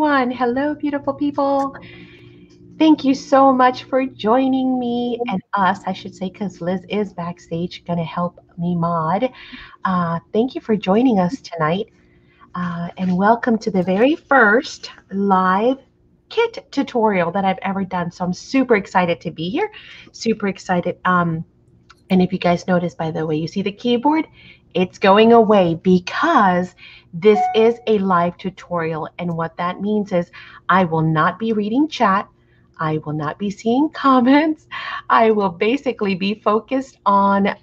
everyone. Hello, beautiful people. Thank you so much for joining me and us, I should say, because Liz is backstage going to help me mod. Uh, thank you for joining us tonight. Uh, and welcome to the very first live kit tutorial that I've ever done. So I'm super excited to be here. Super excited. Um, and if you guys notice, by the way, you see the keyboard? It's going away because this is a live tutorial. And what that means is I will not be reading chat. I will not be seeing comments. I will basically be focused on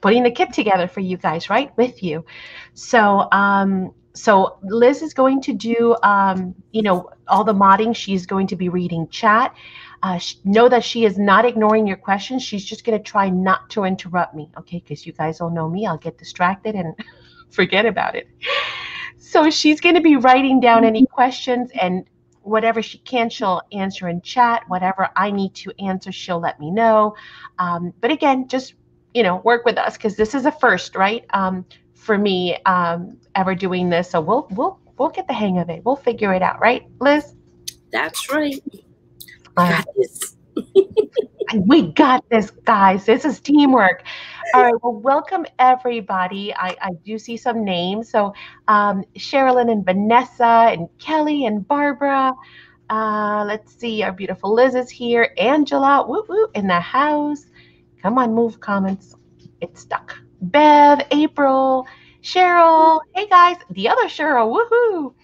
putting the kit together for you guys, right? With you. So, um, so Liz is going to do, um, you know, all the modding. She's going to be reading chat. Uh, know that she is not ignoring your questions. She's just going to try not to interrupt me, okay? Because you guys all know me. I'll get distracted and forget about it. So she's going to be writing down any questions and whatever she can, she'll answer in chat. Whatever I need to answer, she'll let me know. Um, but again, just you know, work with us because this is a first, right? Um, for me, um, ever doing this. So we'll we'll we'll get the hang of it. We'll figure it out, right, Liz? That's right. Right. we got this, guys. This is teamwork. All right. Well, welcome everybody. I, I do see some names. So um, Sherilyn and Vanessa and Kelly and Barbara. Uh, let's see. Our beautiful Liz is here. Angela, woo woo, in the house. Come on, move comments. It's stuck. Bev, April, Cheryl. Hey guys, the other Cheryl. Woohoo!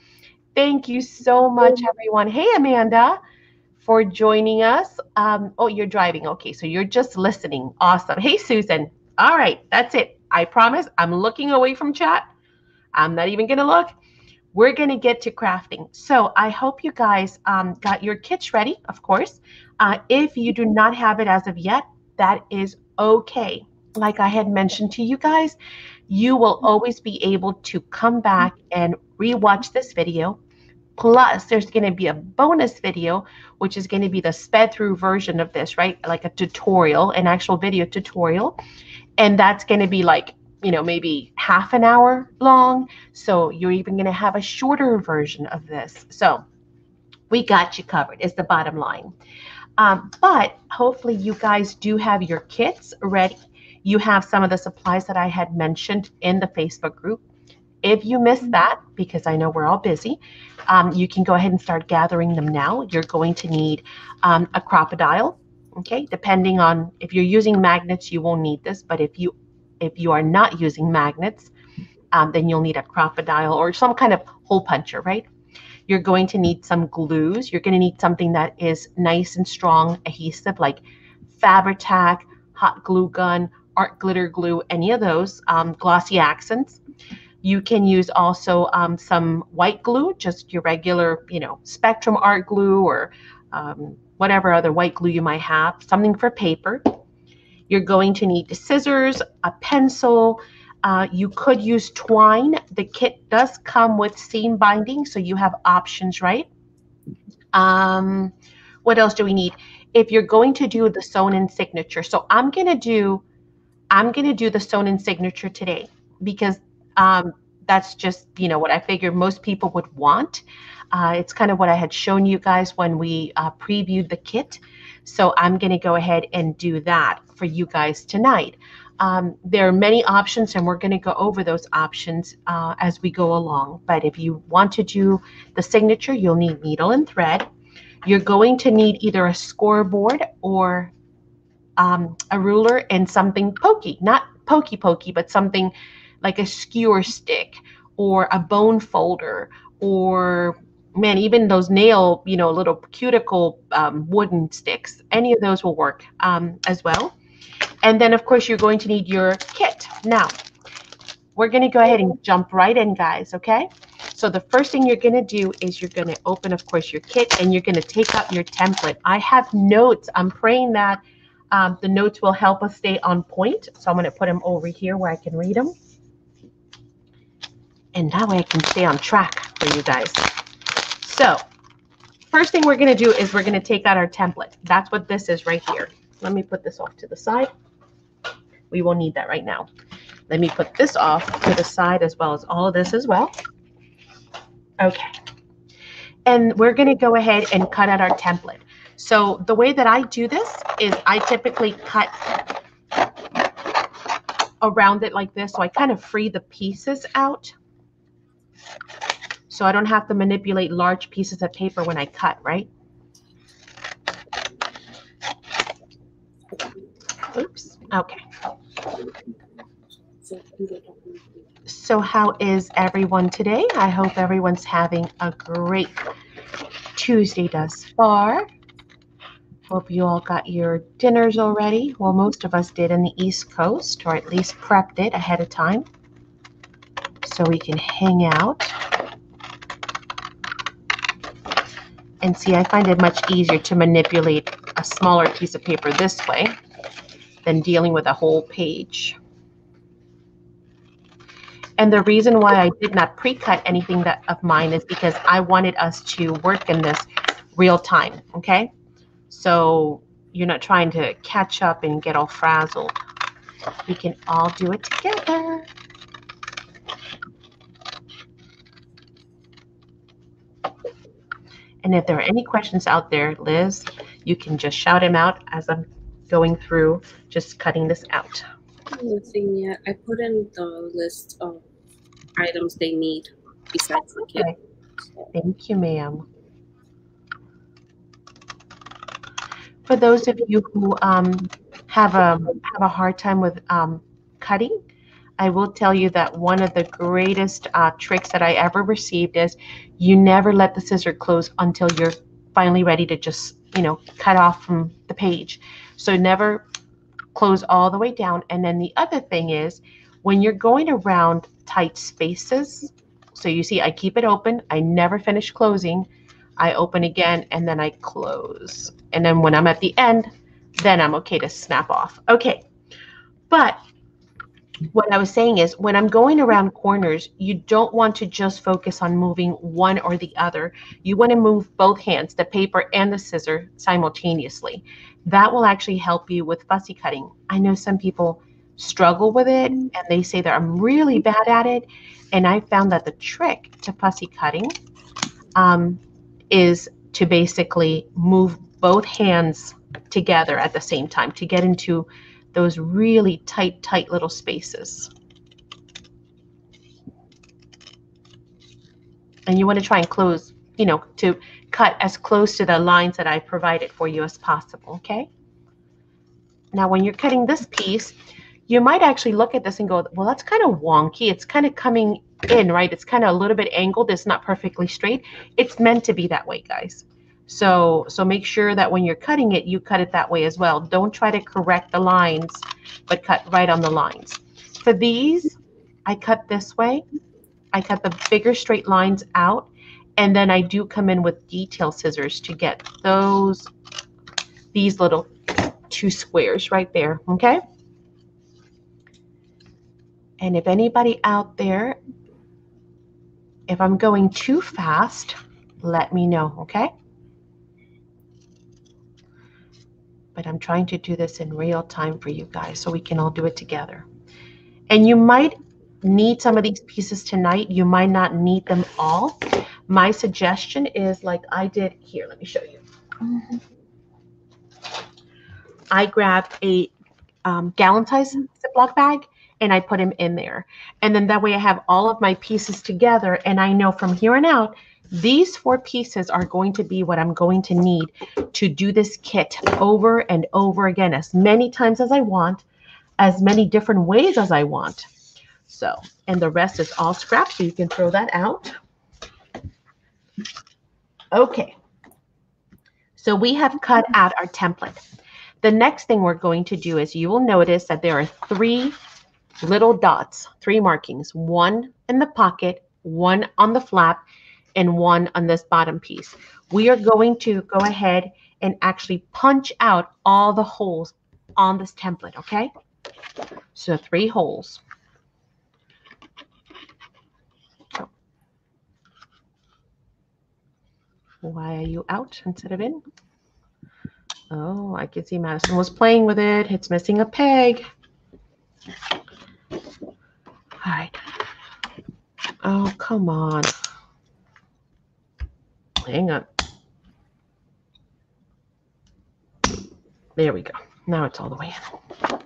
Thank you so much, everyone. Hey, Amanda for joining us. Um, oh, you're driving. Okay, so you're just listening. Awesome. Hey, Susan. All right, that's it. I promise I'm looking away from chat. I'm not even going to look. We're going to get to crafting. So I hope you guys um, got your kits ready, of course. Uh, if you do not have it as of yet, that is okay. Like I had mentioned to you guys, you will always be able to come back and rewatch this video Plus, there's going to be a bonus video, which is going to be the sped through version of this, right? Like a tutorial, an actual video tutorial. And that's going to be like, you know, maybe half an hour long. So you're even going to have a shorter version of this. So we got you covered, is the bottom line. Um, but hopefully, you guys do have your kits ready. You have some of the supplies that I had mentioned in the Facebook group. If you missed that, because I know we're all busy, um, you can go ahead and start gathering them now. You're going to need um, a Crop-A-Dile. Okay, depending on if you're using magnets, you won't need this. But if you if you are not using magnets, um, then you'll need a Crop-A-Dile or some kind of hole puncher, right? You're going to need some glues. You're going to need something that is nice and strong adhesive, like Fabri-Tac, hot glue gun, art glitter glue, any of those um, glossy accents. You can use also um, some white glue, just your regular, you know, Spectrum art glue or um, whatever other white glue you might have, something for paper. You're going to need scissors, a pencil. Uh, you could use twine. The kit does come with seam binding, so you have options, right? Um, what else do we need? If you're going to do the sewn in signature, so I'm gonna do, I'm gonna do the sewn in signature today because um, that's just you know what I figured most people would want. Uh, it's kind of what I had shown you guys when we uh, previewed the kit. So I'm going to go ahead and do that for you guys tonight. Um, there are many options, and we're going to go over those options uh, as we go along. But if you want to do the signature, you'll need needle and thread. You're going to need either a scoreboard or um, a ruler and something pokey, not pokey pokey, but something like a skewer stick or a bone folder or man even those nail you know little cuticle um, wooden sticks. Any of those will work um, as well. And then of course you're going to need your kit. Now we're going to go ahead and jump right in guys okay? So the first thing you're going to do is you're going to open of course your kit and you're going to take out your template. I have notes. I'm praying that um, the notes will help us stay on point. So i'm going to put them over here where i can read them and that way I can stay on track for you guys. So first thing we're going to do is we're going to take out our template. That's what this is right here. Let me put this off to the side. We will need that right now. Let me put this off to the side as well as all of this as well. Okay. and we're going to go ahead and cut out our template. So the way that I do this is I typically cut around it like this. So I kind of free the pieces out. So I don't have to manipulate large pieces of paper when I cut, right? Oops. Okay. So how is everyone today? I hope everyone's having a great Tuesday thus far. Hope you all got your dinners already. Well, most of us did in the East Coast, or at least prepped it ahead of time so we can hang out. And see, I find it much easier to manipulate a smaller piece of paper this way than dealing with a whole page. And the reason why I did not pre-cut anything that of mine is because I wanted us to work in this real time, okay? So you're not trying to catch up and get all frazzled. We can all do it together. And if there are any questions out there, Liz, you can just shout them out as I'm going through just cutting this out. Nothing yet. I put in the list of items they need besides the kit. Okay. Thank you, ma'am. For those of you who um, have a have a hard time with um, cutting, I will tell you that one of the greatest uh, tricks that I ever received is you never let the scissor close until you're finally ready to just you know cut off from the page. So never close all the way down. And then the other thing is when you're going around tight spaces, so you see I keep it open, I never finish closing, I open again, and then I close. And then when I'm at the end, then I'm okay to snap off. Okay, but what I was saying is when I'm going around corners, you don't want to just focus on moving one or the other. You want to move both hands, the paper and the scissor simultaneously. That will actually help you with fussy cutting. I know some people struggle with it and they say that I'm really bad at it. And I found that the trick to fussy cutting um, is to basically move both hands together at the same time to get into those really tight, tight little spaces. And you want to try and close, you know, to cut as close to the lines that I provided for you as possible, okay? Now, when you're cutting this piece, you might actually look at this and go, well, that's kind of wonky. It's kind of coming in, right? It's kind of a little bit angled. It's not perfectly straight. It's meant to be that way, guys. So, so make sure that when you're cutting it, you cut it that way as well. Don't try to correct the lines, but cut right on the lines. For these, I cut this way. I cut the bigger straight lines out, and then I do come in with detail scissors to get those, these little two squares right there, okay? And if anybody out there, if I'm going too fast, let me know, okay? But I'm trying to do this in real time for you guys so we can all do it together. And you might need some of these pieces tonight. You might not need them all. My suggestion is like I did here. Let me show you. Mm-hmm. I grabbed a um, gallon size Ziploc bag and I put them in there. And then that way I have all of my pieces together and I know from here on out these four pieces are going to be what I'm going to need to do this kit over and over again, as many times as I want, as many different ways as I want. So, and the rest is all scrap, so you can throw that out. Okay. So we have cut out our template. The next thing we're going to do is you will notice that there are three little dots, three markings, one in the pocket, one on the flap, and one on this bottom piece. We are going to go ahead and actually punch out all the holes on this template, okay? So three holes. Why are you out instead of in? Oh, I can see Madison was playing with it. It's missing a peg. All right. Oh, come on. Hang on. There we go. Now it's all the way in.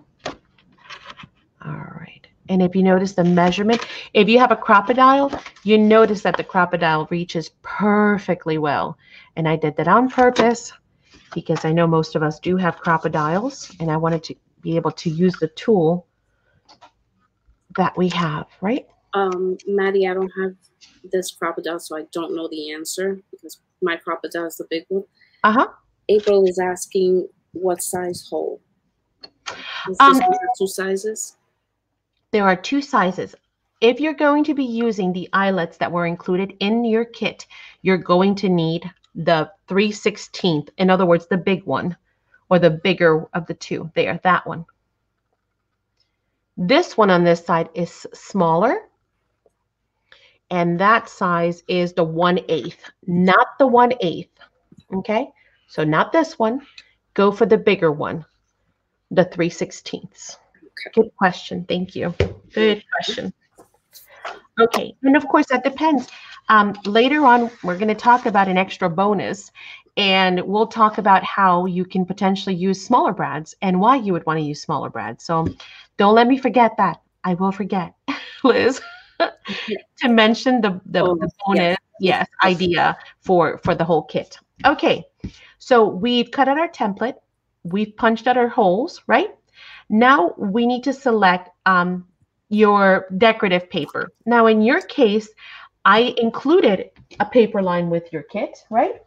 All right. And if you notice the measurement, if you have a Crop-A-Dile, you notice that the Crop-A-Dile reaches perfectly well. And I did that on purpose because I know most of us do have Crop-A-Diles and I wanted to be able to use the tool that we have, right? Um, Maddie, I don't have this Crop-A-Dile, so I don't know the answer because my Crop-A-Dile is the big one. Uh-huh. April is asking what size hole. Um, two sizes? There are two sizes. If you're going to be using the eyelets that were included in your kit, you're going to need the 3 16th, in other words, the big one, or the bigger of the two. There, that one. This one on this side is smaller, and that size is the 1 8th, not the 1 8th. Okay, so not this one. Go for the bigger one, the 3 16ths. Good question. Thank you. Good question. Okay, and of course that depends. Um, later on, we're going to talk about an extra bonus, and we'll talk about how you can potentially use smaller brads and why you would want to use smaller brads. So don't let me forget that. I will forget, Liz, to mention the the, Oh, the bonus, yes, idea for for the whole kit. Okay, so we've cut out our template, we've punched out our holes, right? Now we need to select um, your decorative paper. Now, in your case, I included a paper line with your kit, right?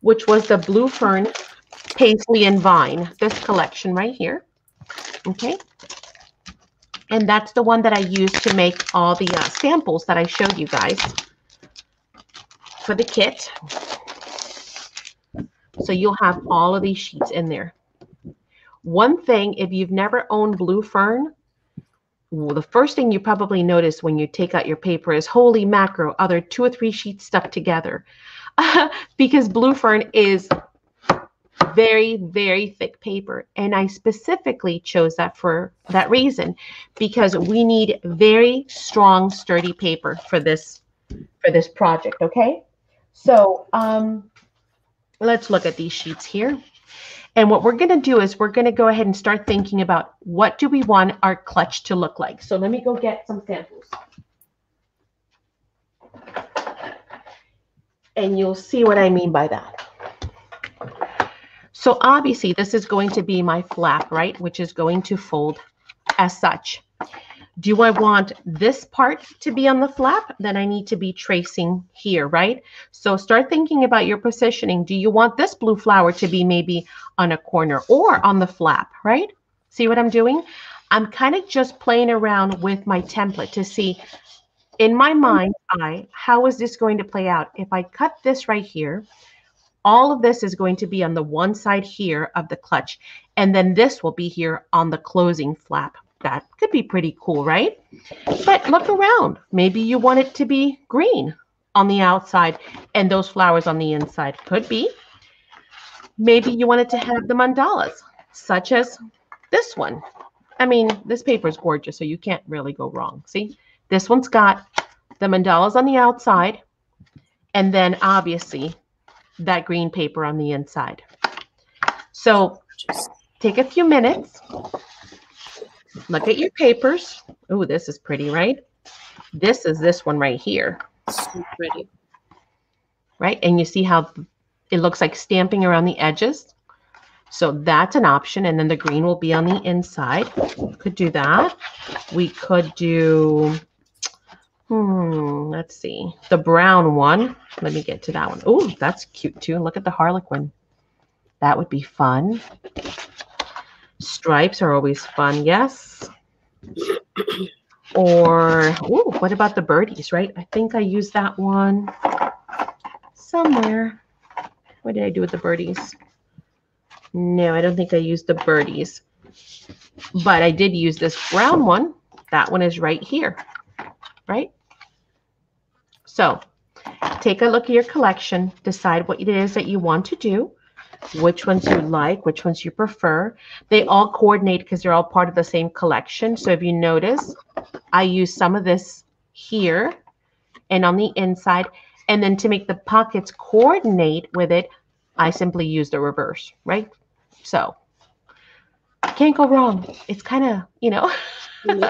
Which was the Blue Fern Paisley and Vine, this collection right here. Okay. And that's the one that I used to make all the uh, samples that I showed you guys for the kit. So you'll have all of these sheets in there. One thing, if you've never owned Blue Fern, well, the first thing you probably notice when you take out your paper is holy macro, other two or three sheets stuck together. because Blue Fern is very, very thick paper. And I specifically chose that for that reason, because we need very strong, sturdy paper for this for this project. Okay. So um, let's look at these sheets here. And what we're going to do is we're going to go ahead and start thinking about what do we want our clutch to look like. So let me go get some samples. And you'll see what I mean by that. So obviously this is going to be my flap, right? Which is going to fold as such. Do I want this part to be on the flap? Then I need to be tracing here, right? So start thinking about your positioning. Do you want this blue flower to be maybe on a corner or on the flap, right? See what I'm doing? I'm kind of just playing around with my template to see in my mind eye, how is this going to play out? If I cut this right here, all of this is going to be on the one side here of the clutch, and then this will be here on the closing flap. That could be pretty cool, right? But look around. Maybe you want it to be green on the outside and those flowers on the inside. Could be. Maybe you want it to have the mandalas, such as this one. I mean, this paper is gorgeous, so you can't really go wrong. See, this one's got the mandalas on the outside, and then obviously that green paper on the inside. So Just take a few minutes, look at your papers. Oh, this is pretty, right? This is this one right here, so pretty. right? And you see how it looks like stamping around the edges. So that's an option. And then the green will be on the inside. Could do that. We could do, hmm, let's see, the brown one. Let me get to that one. Oh, that's cute too. Look at the Harlequin. That would be fun. Stripes are always fun, yes. Or, ooh, what about the birdies, right? I think I used that one somewhere. What did I do with the birdies? No, I don't think I used the birdies. But I did use this brown one. That one is right here, right? So take a look at your collection, decide what it is that you want to do, which ones you like, which ones you prefer. They all coordinate because they're all part of the same collection. So if you notice, I use some of this here and on the inside, And then to make the pockets coordinate with it, I simply use the reverse, right? So can't go wrong. It's kind of, you know, Mhm.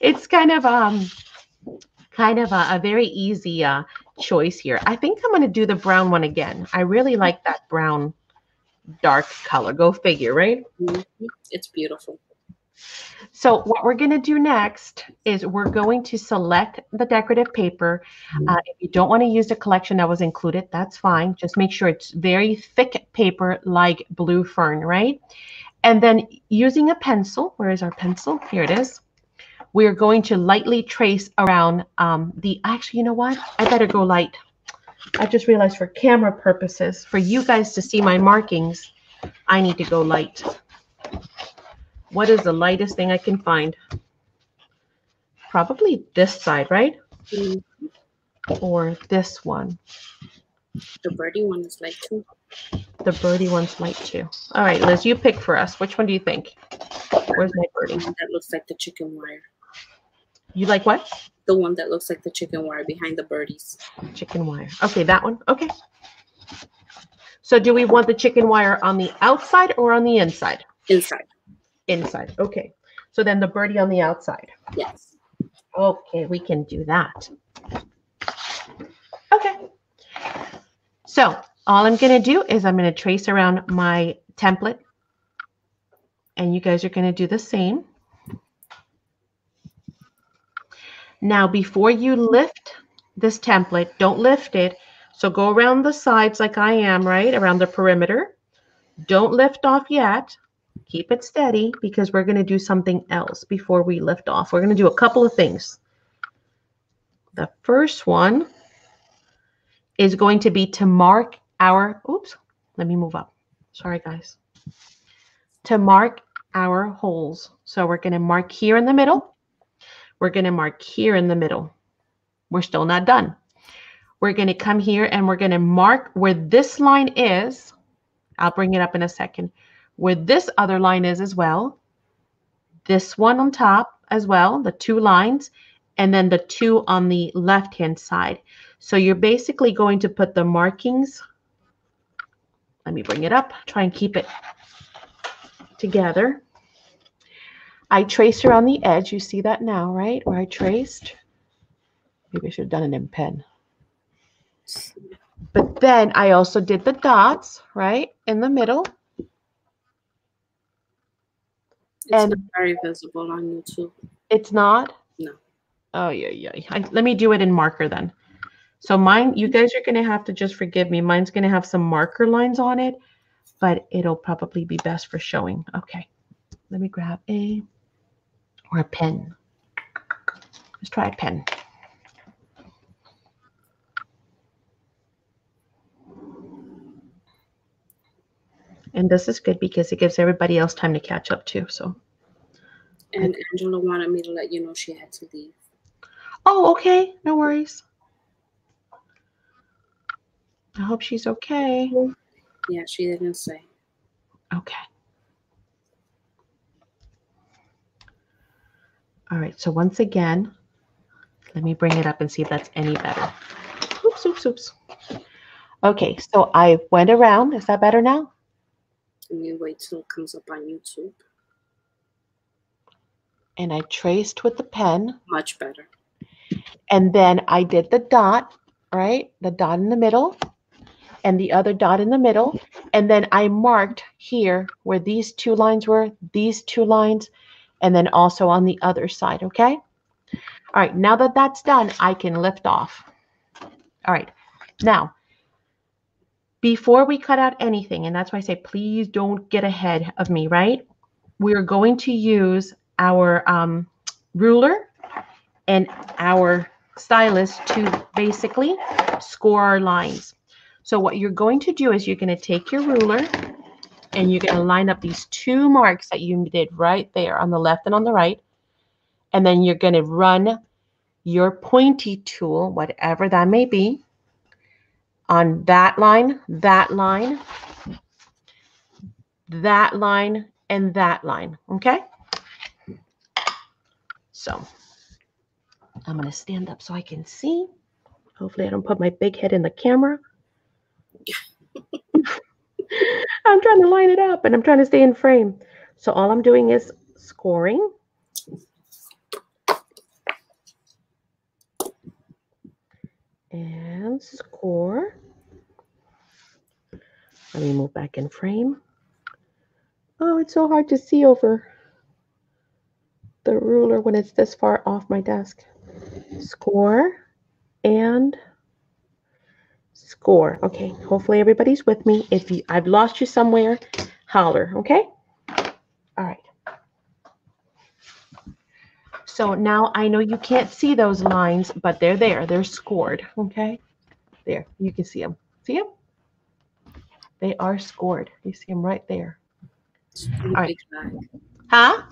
it's kind of um kind of a, a very easy uh choice here. I think I'm going to do the brown one again. I really like that brown dark color. Go figure, right? Mhm. It's beautiful. So what we're going to do next is we're going to select the decorative paper. Uh, if you don't want to use the collection that was included, that's fine. Just make sure it's very thick paper like blue fern, right? And then using a pencil, where is our pencil? Here it is. We're going to lightly trace around um, the, actually, you know what? I better go light. I just realized for camera purposes, for you guys to see my markings, I need to go light. What is the lightest thing I can find? Probably this side, right? Mhm. Or this one. The birdie one is light too. The birdie one's light too. All right, Liz, you pick for us. Which one do you think? Where's my birdie? That looks like the chicken wire. You like what? The one that looks like the chicken wire behind the birdies. Chicken wire. Okay, that one. Okay. So do we want the chicken wire on the outside or on the inside? Inside. Inside. Okay. So then the birdie on the outside. Yes. Okay, we can do that. Okay. So all I'm going to do is I'm going to trace around my template. And you guys are going to do the same. Now, before you lift this template, don't lift it. So go around the sides like I am, right? Around the perimeter. Don't lift off yet. Keep it steady because we're going to do something else before we lift off. We're going to do a couple of things. The first one is going to be to mark our, oops, let me move up. Sorry, guys. To mark our holes. So we're going to mark here in the middle. We're going to mark here in the middle. We're still not done. We're going to come here and we're going to mark where this line is. I'll bring it up in a second. Where this other line is as well. This one on top as well, the two lines, and then the two on the left-hand side. So you're basically going to put the markings. Let me bring it up, try and keep it together. I traced around the edge. You see that now, right? Where I traced. Maybe I should have done it in pen. But then I also did the dots, right, in the middle. It's And- not very visible on YouTube. It's not? No. Oh, yeah, yeah. I, let me do it in marker then. So mine, you guys are going to have to just forgive me. Mine's going to have some marker lines on it, but it'll probably be best for showing. Okay. Let me grab a, or a pen. Let's try a pen. And this is good because it gives everybody else time to catch up too. So, And Angela wanted me to let you know she had to leave. oh, okay. No worries. I hope she's okay. Yeah, she didn't say. Okay. All right, so once again, let me bring it up and see if that's any better. Oops, oops, oops. Okay, so I went around. Is that better now? Let me wait till it comes up on YouTube. And I traced with the pen. Much better. And then I did the dot, right? The dot in the middle and the other dot in the middle. And then I marked here where these two lines were, these two lines, and then also on the other side, okay? All right, now that that's done, I can lift off. All right, now, before we cut out anything, and that's why I say please don't get ahead of me, right? We're going to use our um, ruler and our stylus to basically score our lines. So what you're going to do is you're going to take your ruler and you're going to line up these two marks that you did right there on the left and on the right. And then you're going to run your pointy tool, whatever that may be, on that line, that line, that line, and that line. Okay? So I'm going to stand up so I can see. Hopefully I don't put my big head in the camera. I'm trying to line it up and I'm trying to stay in frame. So all I'm doing is scoring. And score. Let me move back in frame. Oh, it's so hard to see over the ruler when it's this far off my desk. Score and score. Okay, hopefully everybody's with me. If you, I've lost you somewhere, holler, okay? All right. So now I know you can't see those lines, but they're there. They're scored, okay? There, you can see them. See them? They are scored. You see them right there. Pretty All right. big lag. Huh?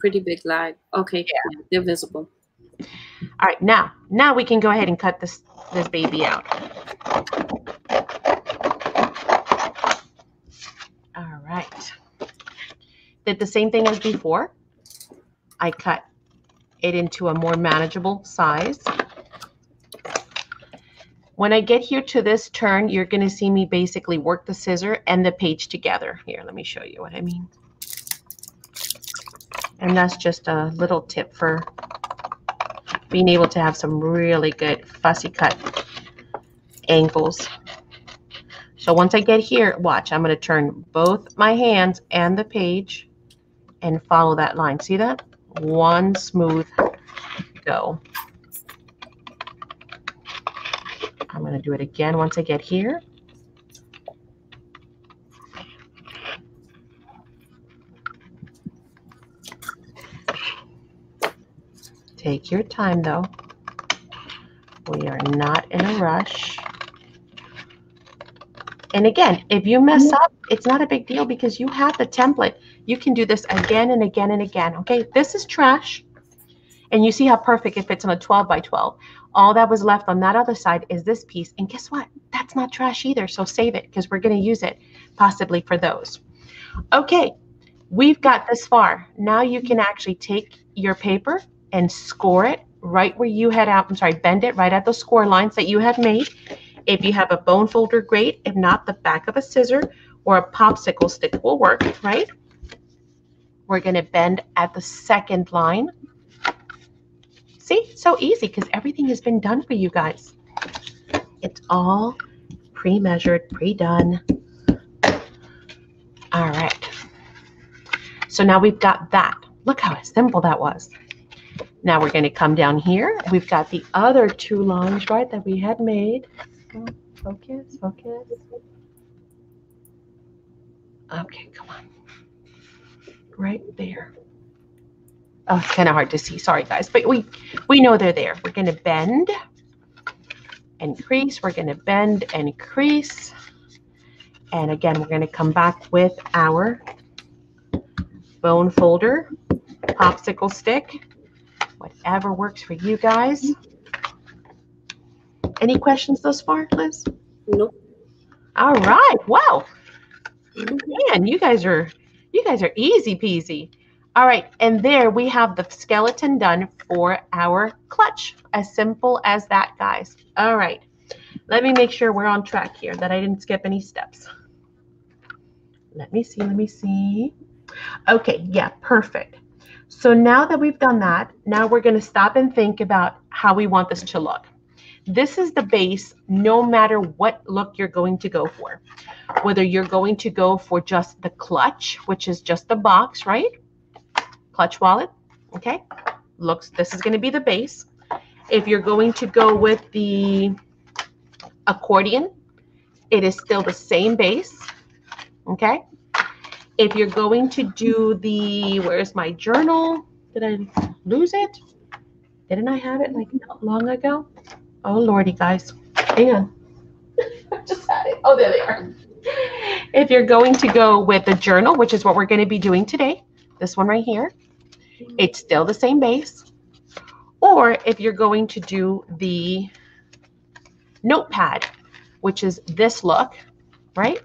Pretty big lag. Okay, yeah. they're visible. All right, now, now we can go ahead and cut this this baby out. All right. Did the same thing as before. I cut it into a more manageable size. When I get here to this turn, you're going to see me basically work the scissor and the page together. Here, let me show you what I mean. And that's just a little tip for being able to have some really good fussy cut angles. So once I get here, watch, I'm going to turn both my hands and the page and follow that line. See that? One smooth go. I'm going to do it again once I get here. Take your time though. We are not in a rush. And again, if you mess mm-hmm. up, it's not a big deal because you have the template. You can do this again and again and again. Okay, this is trash. And you see how perfect it fits on a 12 by 12. All that was left on that other side is this piece. And guess what? That's not trash either. So save it because we're going to use it possibly for those. Okay, we've got this far. Now you can actually take your paper and score it right where you had out. I'm sorry, bend it right at the score lines that you had made. If you have a bone folder, great. If not, the back of a scissor or a popsicle stick will work, right? We're going to bend at the second line. See, so easy because everything has been done for you guys. It's all pre-measured, pre-done. All right. So now we've got that. Look how simple that was. Now we're going to come down here. We've got the other two lines, right, that we had made. Focus, focus. Okay, come on. Right there. Oh, it's kind of hard to see. Sorry, guys, but we we know they're there. We're going to bend and crease. We're going to bend and crease. And again, we're going to come back with our bone folder, popsicle stick, whatever works for you guys. Any questions thus far, Liz? Nope. All right. Wow. Mm-hmm. Man, you guys are you guys are easy peasy. All right, and there we have the skeleton done for our clutch. As simple as that, guys. All right. Let me make sure we're on track here, that I didn't skip any steps. Let me see, let me see. Okay, yeah, perfect. So now that we've done that, now we're going to stop and think about how we want this to look. This is the base no matter what look you're going to go for. Whether you're going to go for just the clutch, which is just the box, right? Clutch wallet, okay? Looks, this is going to be the base. If you're going to go with the accordion, it is still the same base, okay? If you're going to do the, where's my journal? Did I lose it? Didn't I have it like not long ago? Oh, Lordy, guys. Hang on. I just had it. Oh, there they are. If you're going to go with the journal, which is what we're going to be doing today, this one right here, it's still the same base. Or if you're going to do the notepad, which is this look, right?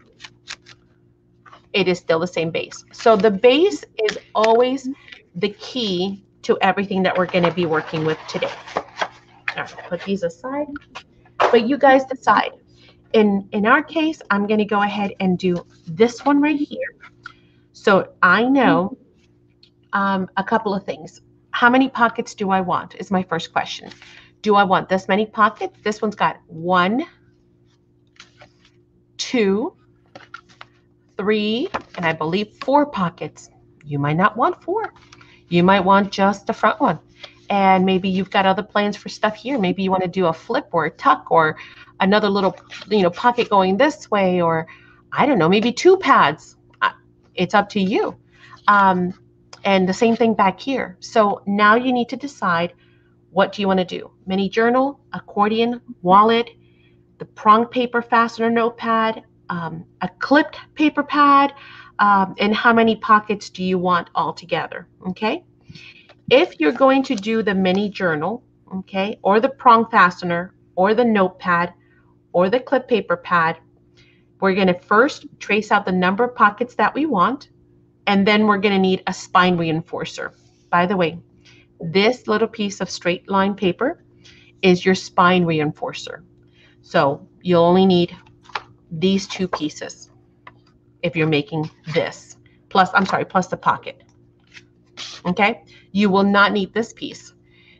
It is still the same base. So the base is always the key to everything that we're going to be working with today. Put these aside. but you guys decide. In, in our case, I'm going to go ahead and do this one right here. So I know um, a couple of things. How many pockets do I want is my first question. Do I want this many pockets? This one's got one, two, three, and I believe four pockets. You might not want four. You might want just the front one. And maybe you've got other plans for stuff here. Maybe you want to do a flip or a tuck or another little, you know, pocket going this way, or I don't know, maybe two pads. It's up to you. Um, and the same thing back here. So now you need to decide what do you want to do? Mini journal, accordion, wallet, the prong paper fastener notepad, um, a clipped paper pad, um, and how many pockets do you want altogether? Okay. If you're going to do the mini journal, okay, or the prong fastener, or the notepad, or the clip paper pad, we're going to first trace out the number of pockets that we want, and then we're going to need a spine reinforcer. By the way, this little piece of straight line paper is your spine reinforcer. So you'll only need these two pieces if you're making this. Plus, I'm sorry, plus the pocket. Okay? You will not need this piece.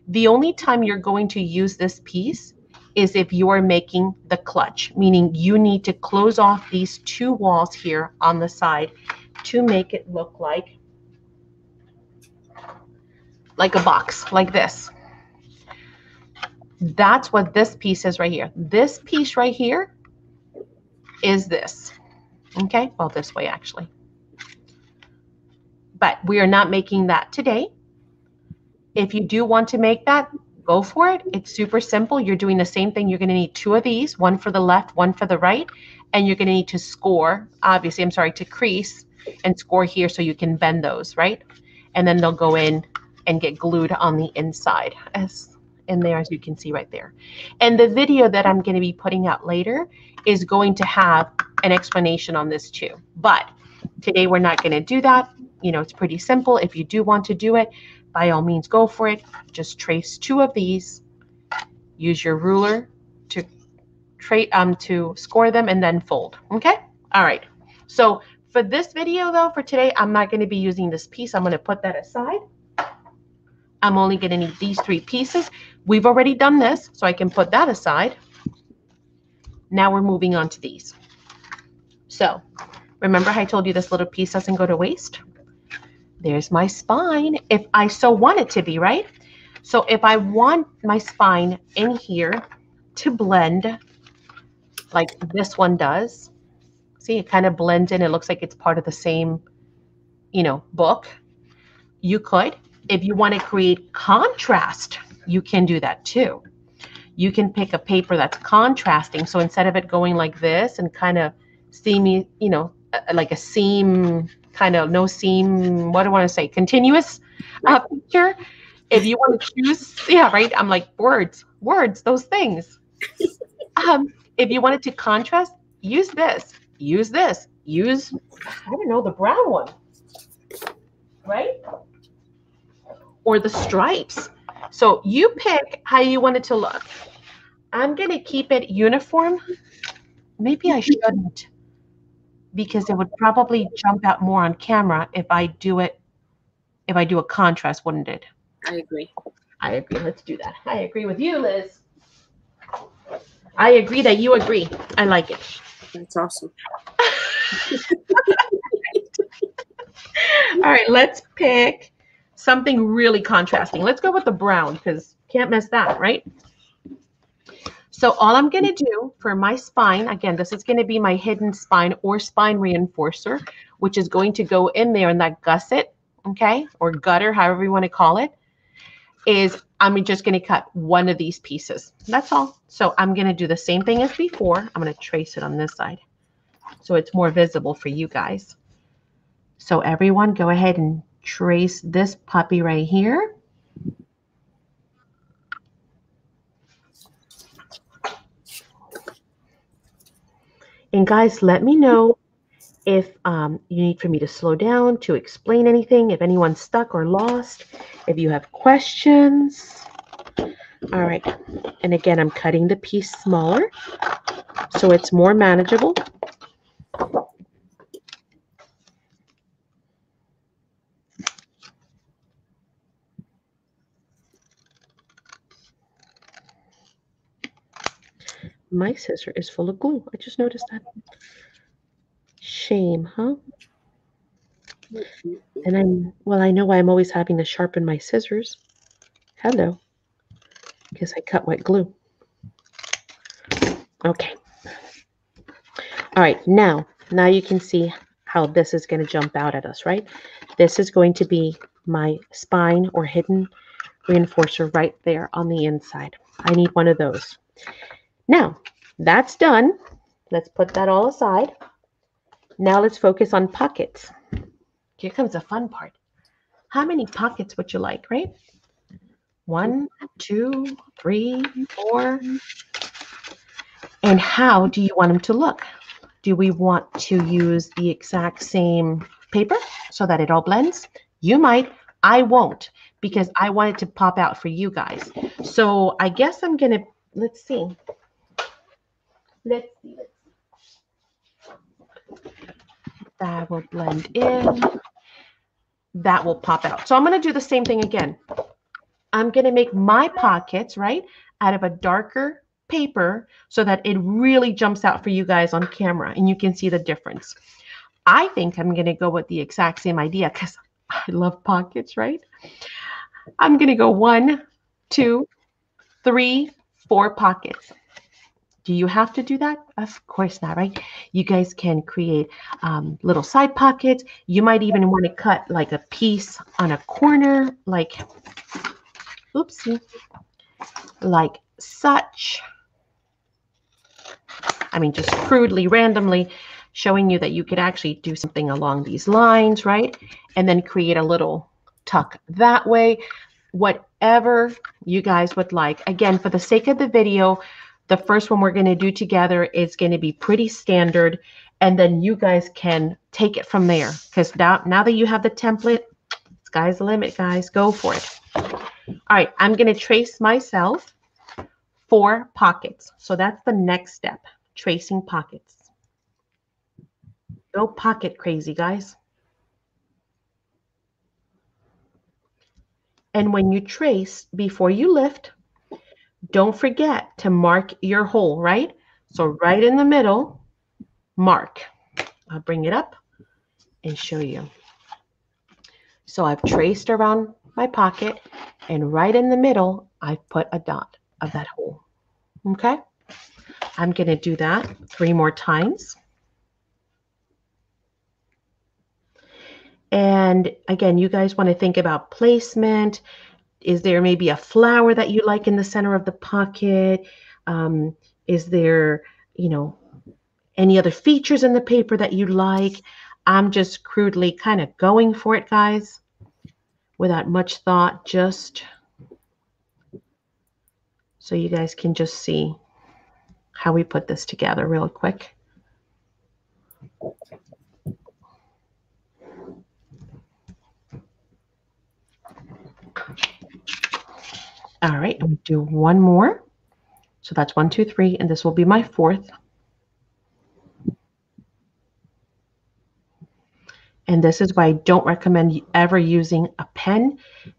The only time you're going to use this piece is if you are making the clutch, meaning you need to close off these two walls here on the side to make it look like like a box, like this. That's what this piece is right here. This piece right here is this. Okay, well, this way actually. But we are not making that today. If you do want to make that, go for it. It's super simple. You're doing the same thing. You're going to need two of these, one for the left, one for the right. And you're going to need to score, obviously, I'm sorry, to crease and score here so you can bend those, right? And then they'll go in and get glued on the inside as in there as you can see right there. And the video that I'm going to be putting out later is going to have an explanation on this too. But today we're not going to do that. You know, it's pretty simple. If you do want to do it, by all means go for it. Just trace two of these. Use your ruler to trade um to score them and then fold. Okay? All right. So for this video though, for today, I'm not going to be using this piece. I'm going to put that aside. I'm only going to need these three pieces. We've already done this, so I can put that aside. Now we're moving on to these. So remember I told you this little piece doesn't go to waste? There's my spine, if I so want it to be, right? So if I want my spine in here to blend like this one does, see, it kind of blends in. It looks like it's part of the same, you know, book. You could if you want to create contrast, you can do that too. You can pick a paper that's contrasting. So instead of it going like this and kind of seamy, you know, uh, like a seam, kind of no seam, what do I want to say, continuous uh, picture. If you want to choose, yeah, right. I'm like words, words, those things. um, if you wanted to contrast, use this, use this, use, I don't know, the brown one, right? or the stripes. So you pick how you want it to look. I'm going to keep it uniform. Maybe I shouldn't because it would probably jump out more on camera if I do it, if I do a contrast, wouldn't it? I agree. I agree. Let's do that. I agree with you, Liz. I agree that you agree. I like it. That's awesome. All right, let's pick something really contrasting. Let's go with the brown because can't miss that, right? So all I'm going to do for my spine, again, this is going to be my hidden spine or spine reinforcer, which is going to go in there in that gusset, okay, or gutter, however you want to call it, is I'm just going to cut one of these pieces. That's all. So I'm going to do the same thing as before. I'm going to trace it on this side so it's more visible for you guys. So everyone go ahead and trace this puppy right here. And guys, let me know if um, you need for me to slow down, to explain anything, if anyone's stuck or lost, if you have questions. All right. And again, I'm cutting the piece smaller so it's more manageable. My scissor is full of glue. I just noticed that. Shame, huh? And I'm, well, I know why I'm always having to sharpen my scissors. Hello. Because I cut wet glue. Okay. All right, now, now you can see how this is going to jump out at us, right? This is going to be my spine or hidden reinforcer right there on the inside. I need one of those. Now, that's done. Let's put that all aside. Now let's focus on pockets. Here comes the fun part. How many pockets would you like, right? One, two, three, four. And how do you want them to look? Do we want to use the exact same paper so that it all blends? You might. I won't because I want it to pop out for you guys. So I guess I'm going to, let's see. Let's see. Let's see. That will blend in. That will pop out. So I'm going to do the same thing again. I'm going to make my pockets, right, out of a darker paper so that it really jumps out for you guys on camera and you can see the difference. I think I'm going to go with the exact same idea because I love pockets, right? I'm going to go one, two, three, four pockets. Do you have to do that? Of course not, right? You guys can create um, little side pockets. You might even want to cut like a piece on a corner, like, oopsie, like such. I mean, just crudely, randomly showing you that you could actually do something along these lines, right? And then create a little tuck that way, whatever you guys would like. Again, for the sake of the video, the first one we're going to do together is going to be pretty standard. And then you guys can take it from there. Because now, now that you have the template, sky's the limit, guys. Go for it. All right, I'm going to trace myself four pockets. So that's the next step, tracing pockets. Go pocket crazy, guys. And when you trace, before you lift, don't forget to mark your hole, right? So right in the middle, mark. I'll bring it up and show you. So I've traced around my pocket and right in the middle, I've put a dot of that hole. Okay? I'm going to do that three more times. And again, you guys want to think about placement, is there maybe a flower that you like in the center of the pocket? Um, is there, you know, any other features in the paper that you like? I'm just crudely kind of going for it, guys, without much thought, just so you guys can just see how we put this together real quick. All right, I'm do one more. So that's one, two, three, and this will be my fourth. And this is why I don't recommend ever using a pen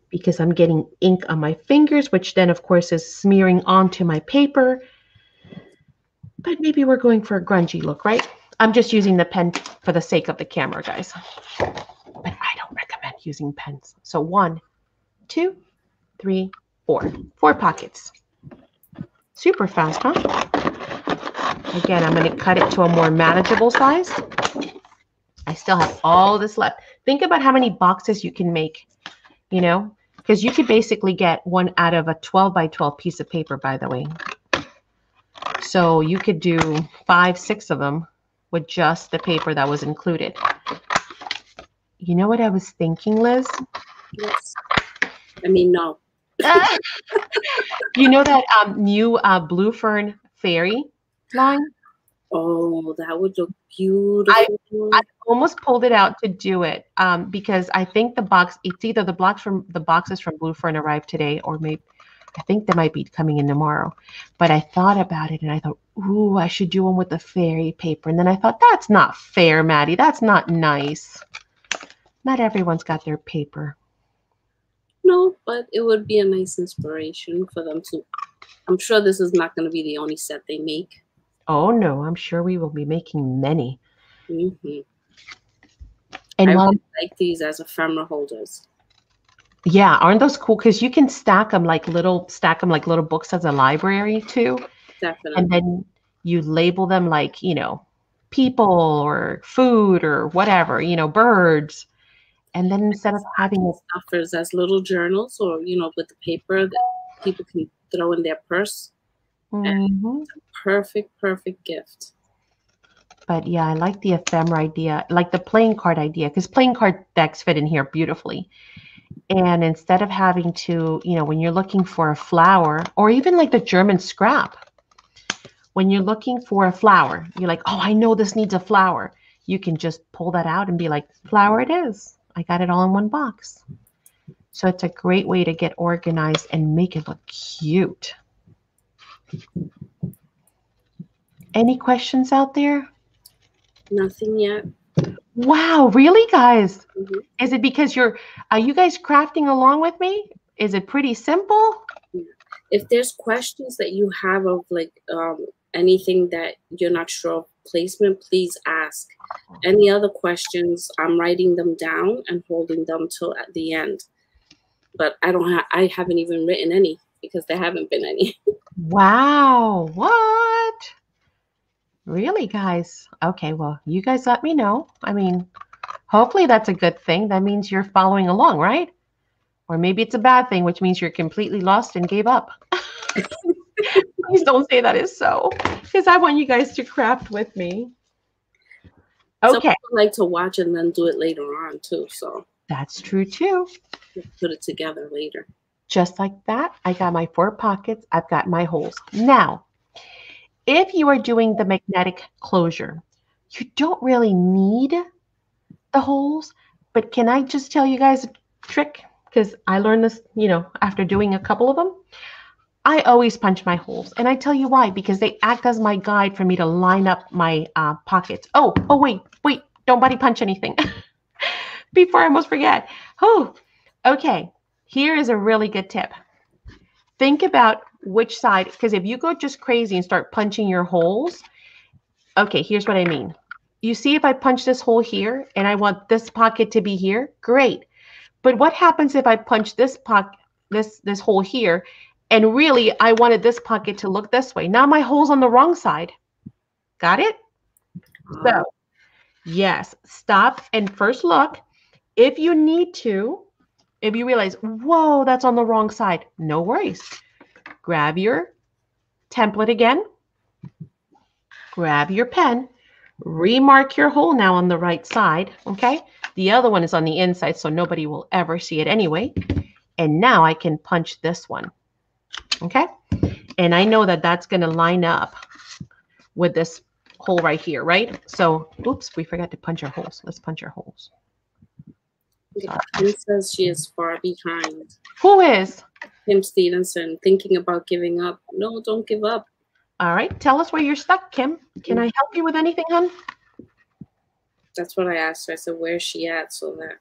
because I'm getting ink on my fingers, which then of course is smearing onto my paper. But maybe we're going for a grungy look, right? I'm just using the pen for the sake of the camera, guys. But I don't recommend using pens. So one, two, three, four. Four pockets. Super fast, huh? Again, I'm going to cut it to a more manageable size. I still have all this left. Think about how many boxes you can make, you know, because you could basically get one out of a 12 by 12 piece of paper, by the way. So you could do five, six of them with just the paper that was included. You know what I was thinking, Liz? Yes. I mean, no. you know that um, new uh, Blue Fern Fairy line? Oh, that would look beautiful. I, I almost pulled it out to do it um, because I think the box, it's either the box from the boxes from Blue Fern arrived today or maybe I think they might be coming in tomorrow. But I thought about it and I thought, ooh, I should do one with the fairy paper. And then I thought, that's not fair, Maddie. That's not nice. Not everyone's got their paper. No, but it would be a nice inspiration for them to. I'm sure this is not going to be the only set they make. Oh, no, I'm sure we will be making many. Mm-hmm. And I while, really like these as ephemera holders. yeah, aren't those cool? Because you can stack them like little, stack them like little books as a library too. Definitely. and then you label them like you know people or food or whatever you know birds and then instead of having it offers as little journals or you know with the paper that people can throw in their purse. Mhm. perfect perfect gift. But yeah i like the ephemera idea like the playing card idea because playing card decks fit in here beautifully. And instead of having to you know when you're looking for a flower or even like the german scrap when you're looking for a flower you're like oh i know this needs a flower. You can just pull that out and be like flower it is i got it all in one box so it's a great way to get organized and make it look cute any questions out there nothing yet Wow, really, guys? Mhm. Is it because you're are you guys crafting along with me? Is it pretty simple? if there's questions that you have of like um, anything that you're not sure placement please ask any other questions i'm writing them down and holding them till at the end but i don't have i haven't even written any because there haven't been any Wow, what? Really, guys? Okay, well, you guys let me know. I mean, hopefully that's a good thing. That means you're following along, right? Or maybe it's a bad thing, which means you're completely lost and gave up. Please don't say that is so, because I want you guys to craft with me. Okay, like to watch and then do it later on too so that's true too. put it together later just like that. I got my four pockets. I've got my holes. Now, if you are doing the magnetic closure, you don't really need the holes, but can I just tell you guys a trick? Because I learned this, you know, after doing a couple of them. I always punch my holes, and I tell you why, because they act as my guide for me to line up my uh, pockets. Oh, oh, wait, wait, don't buddy punch anything before I almost forget. Oh, okay. Here is a really good tip. Think about which side, because if you go just crazy and start punching your holes, okay, here's what I mean. You see, if I punch this hole here and I want this pocket to be here, great. But what happens if I punch this pocket, this this hole here, and really I wanted this pocket to look this way? Now my hole's on the wrong side. Got it? So, yes, stop and first look. If you need to, if you realize, whoa, that's on the wrong side, no worries. Grab your template again, grab your pen, remark your hole now on the right side, okay? The other one is on the inside, so nobody will ever see it anyway. And now I can punch this one, okay? And I know that that's going to line up with this hole right here, right? So, oops, we forgot to punch our holes. Let's punch our holes. Kim says she is far behind. Who is? Kim Stevenson thinking about giving up. No, don't give up. All right, tell us where you're stuck, Kim. Can I help you with anything, hon? That's what I asked her. I said, "Where's she at?" So that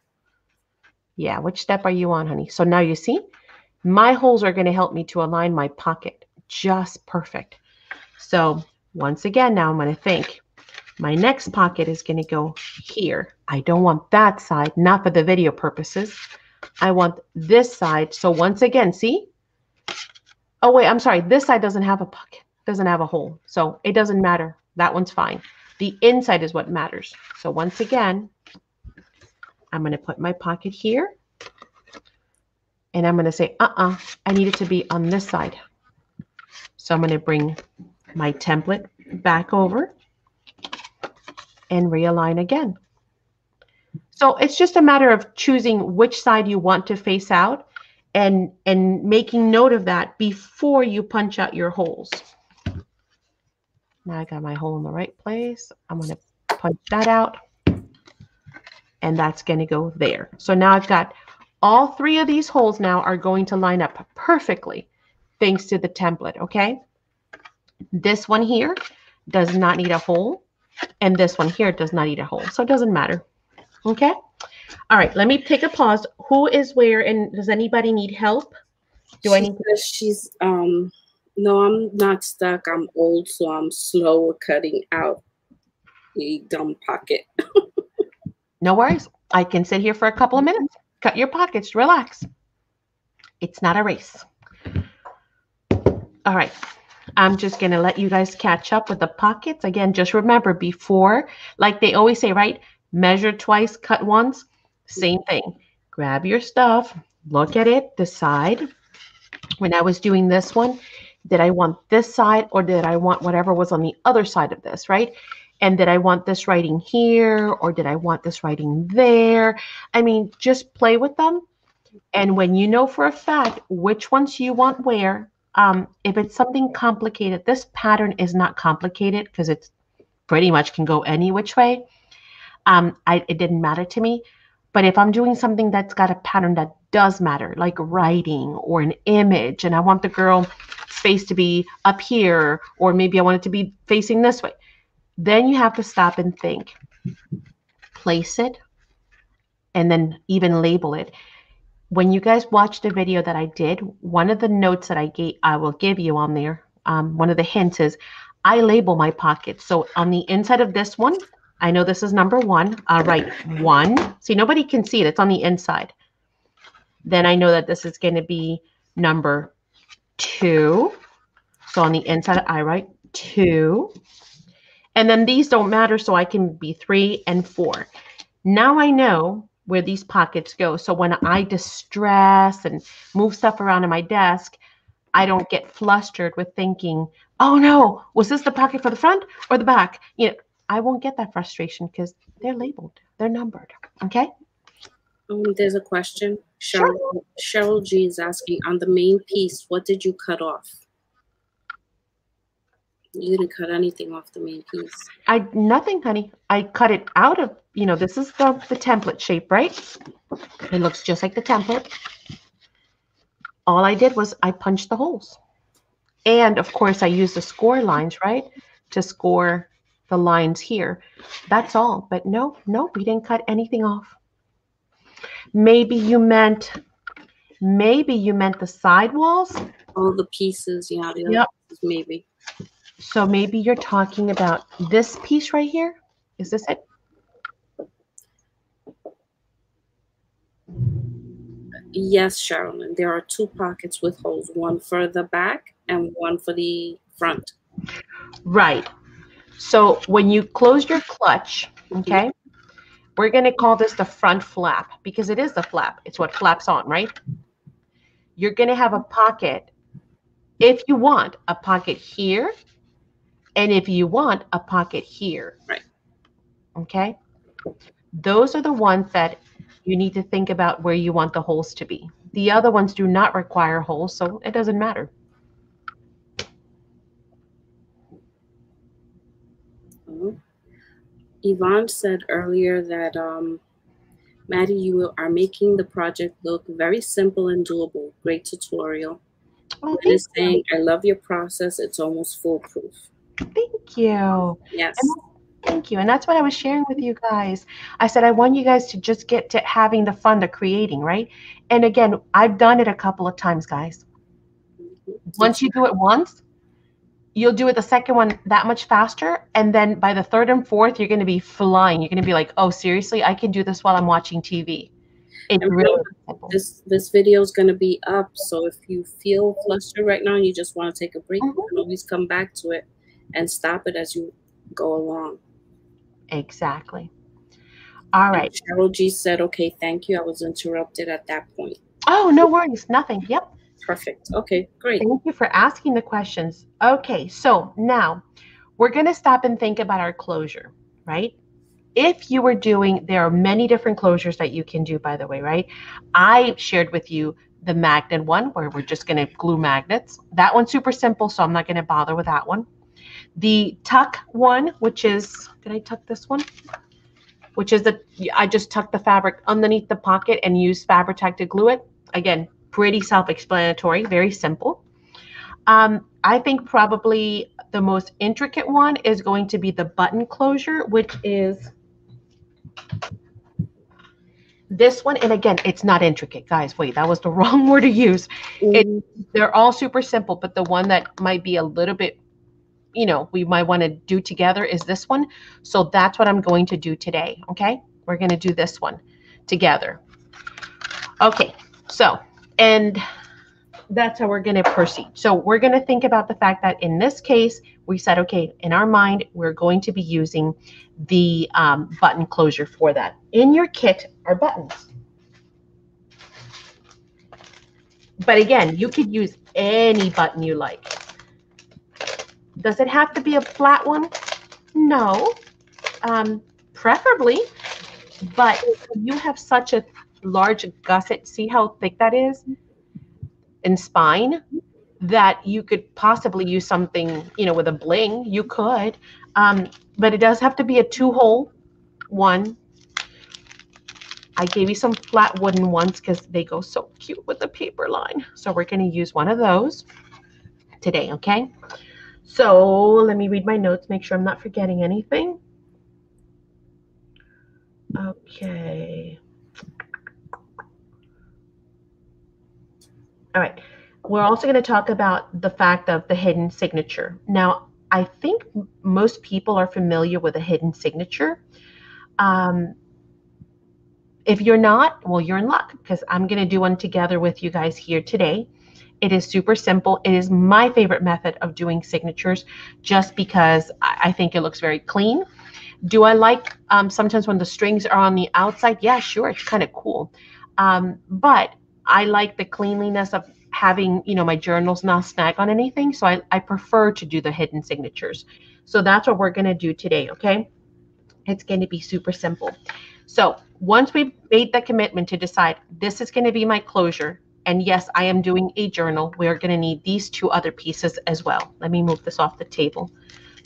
Yeah, which step are you on, honey? So now you see, my holes are going to help me to align my pocket just perfect. So once again, now I'm going to think my next pocket is going to go here. I don't want that side, not for the video purposes. I want this side. So once again, see? Oh, wait, I'm sorry. This side doesn't have a pocket, doesn't have a hole. So it doesn't matter. That one's fine. The inside is what matters. So once again, I'm going to put my pocket here. And I'm going to say, uh-uh, I need it to be on this side. So I'm going to bring my template back over and realign again. So it's just a matter of choosing which side you want to face out and, and making note of that before you punch out your holes. Now I got my hole in the right place. I'm going to punch that out and that's going to go there. So now I've got all three of these holes now are going to line up perfectly. thanks to the template, okay? This one here does not need a hole, and this one here does not need a hole, so it doesn't matter, okay? All right, let me take a pause. Who is where, and does anybody need help? Do she I need to? She's, um, no, I'm not stuck. I'm old, so I'm slow cutting out the dumb pocket. no worries. I can sit here for a couple of minutes. Cut your pockets. Relax. It's not a race. All right. I'm just going to let you guys catch up with the pockets. Again, just remember before, like they always say, right? Measure twice, cut once. Same thing. Grab your stuff, look at it, decide. When I was doing this one, did I want this side or did I want whatever was on the other side of this, right? And did I want this writing here or did I want this writing there? I mean, just play with them. And when you know for a fact which ones you want where, um, if it's something complicated, this pattern is not complicated because it's pretty much can go any which way. Um, I, it didn't matter to me. But if I'm doing something that's got a pattern that does matter, like writing or an image, and I want the girl face to be up here, or maybe I want it to be facing this way, then you have to stop and think. Place it, and then even label it. When you guys watch the video that I did, one of the notes that I gave, I will give you on there, um, one of the hints is I label my pockets. So on the inside of this one, I know this is number one. I'll write one. See, nobody can see it. It's on the inside. Then I know that this is going to be number two. So on the inside, I write two. And then these don't matter, so I can be three and four. Now I know where these pockets go. So when I distress and move stuff around in my desk, I don't get flustered with thinking, oh no, was this the pocket for the front or the back? You know, I won't get that frustration because they're labeled, they're numbered. Okay. Um, there's a question. Cheryl, sure. Cheryl G is asking on the main piece, what did you cut off? You didn't cut anything off the main piece. I nothing, honey. I cut it out of, you know, this is the, the template shape, right? It looks just like the template. All I did was I punched the holes. And of course I used the score lines, right? To score the lines here. That's all. But no, no, we didn't cut anything off. Maybe you meant, maybe you meant the side walls. All the pieces, yeah. The yep. Pieces, maybe. So maybe you're talking about this piece right here. Is this it? Yes, Sharon. There are two pockets with holes, one for the back and one for the front. Right. So when you close your clutch, okay, we're going to call this the front flap because it is the flap. It's what flaps on, right? You're going to have a pocket if you want a pocket here and if you want a pocket here. Right. Okay. Those are the ones that you need to think about where you want the holes to be. The other ones do not require holes, so it doesn't matter. Yvonne said earlier that, um, Maddie, you are making the project look very simple and doable. Great tutorial. Oh, is saying, I love your process. It's almost foolproof. Thank you. Yes. Thank you. And that's what I was sharing with you guys. I said, I want you guys to just get to having the fun of creating, right? And again, I've done it a couple of times, guys. Mm-hmm. Once you do it once, you'll do it the second one that much faster and then by the third and fourth you're going to be flying you're going to be like oh seriously i can do this while i'm watching tv it's really this this video is going to be up so if you feel flustered right now and you just want to take a break mm-hmm. you can always come back to it and stop it as you go along exactly all right and cheryl g said okay thank you i was interrupted at that point oh no worries nothing yep Perfect. Okay, great. Thank you for asking the questions. Okay, so now we're going to stop and think about our closure, right? If you were doing, there are many different closures that you can do, by the way, right? I shared with you the magnet one where we're just going to glue magnets. That one's super simple, so I'm not going to bother with that one. The tuck one, which is, did I tuck this one? Which is the, I just tuck the fabric underneath the pocket and use Fabri-Tac to glue it. Again, pretty self-explanatory, very simple. Um, I think probably the most intricate one is going to be the button closure, which is this one. And again, it's not intricate, guys. Wait, that was the wrong word to use. It, Mm-hmm. they're all super simple, but the one that might be a little bit, you know, we might want to do together is this one. So that's what I'm going to do today. Okay. We're going to do this one together. Okay. So, and that's how we're going to proceed. So we're going to think about the fact that in this case, we said, okay, in our mind, we're going to be using the um, button closure for that. In your kit are buttons. But again, you could use any button you like. Does it have to be a flat one? No, um, preferably. But you have such a large gusset, see how thick that is? In spine, that you could possibly use something, you know, with a bling. You could, um, but it does have to be a two-hole one. I gave you some flat wooden ones because they go so cute with the paper line. So we're going to use one of those today, okay? So let me read my notes, make sure I'm not forgetting anything. Okay. All right. We're also going to talk about the fact of the hidden signature. Now, I think most people are familiar with a hidden signature. Um, if you're not, well, you're in luck because I'm going to do one together with you guys here today. It is super simple. It is my favorite method of doing signatures just because I think it looks very clean. Do I like um, sometimes when the strings are on the outside? Yeah, sure, it's kind of cool. Um, but I like the cleanliness of having, you know, my journals not snag on anything. So I, I prefer to do the hidden signatures. So that's what we're going to do today, okay? It's going to be super simple. So once we've made the commitment to decide this is going to be my closure, and yes, I am doing a journal, we're going to need these two other pieces as well. Let me move this off the table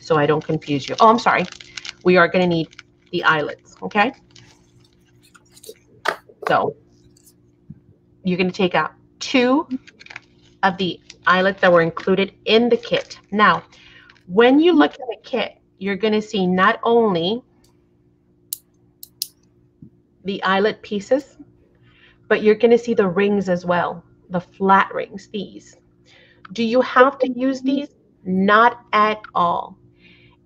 so I don't confuse you. Oh, I'm sorry. We are going to need the eyelets, okay? So you're going to take out two of the eyelets that were included in the kit. Now, when you look at the kit, you're going to see not only the eyelet pieces, but you're going to see the rings as well, the flat rings, these. Do you have to use these? Not at all.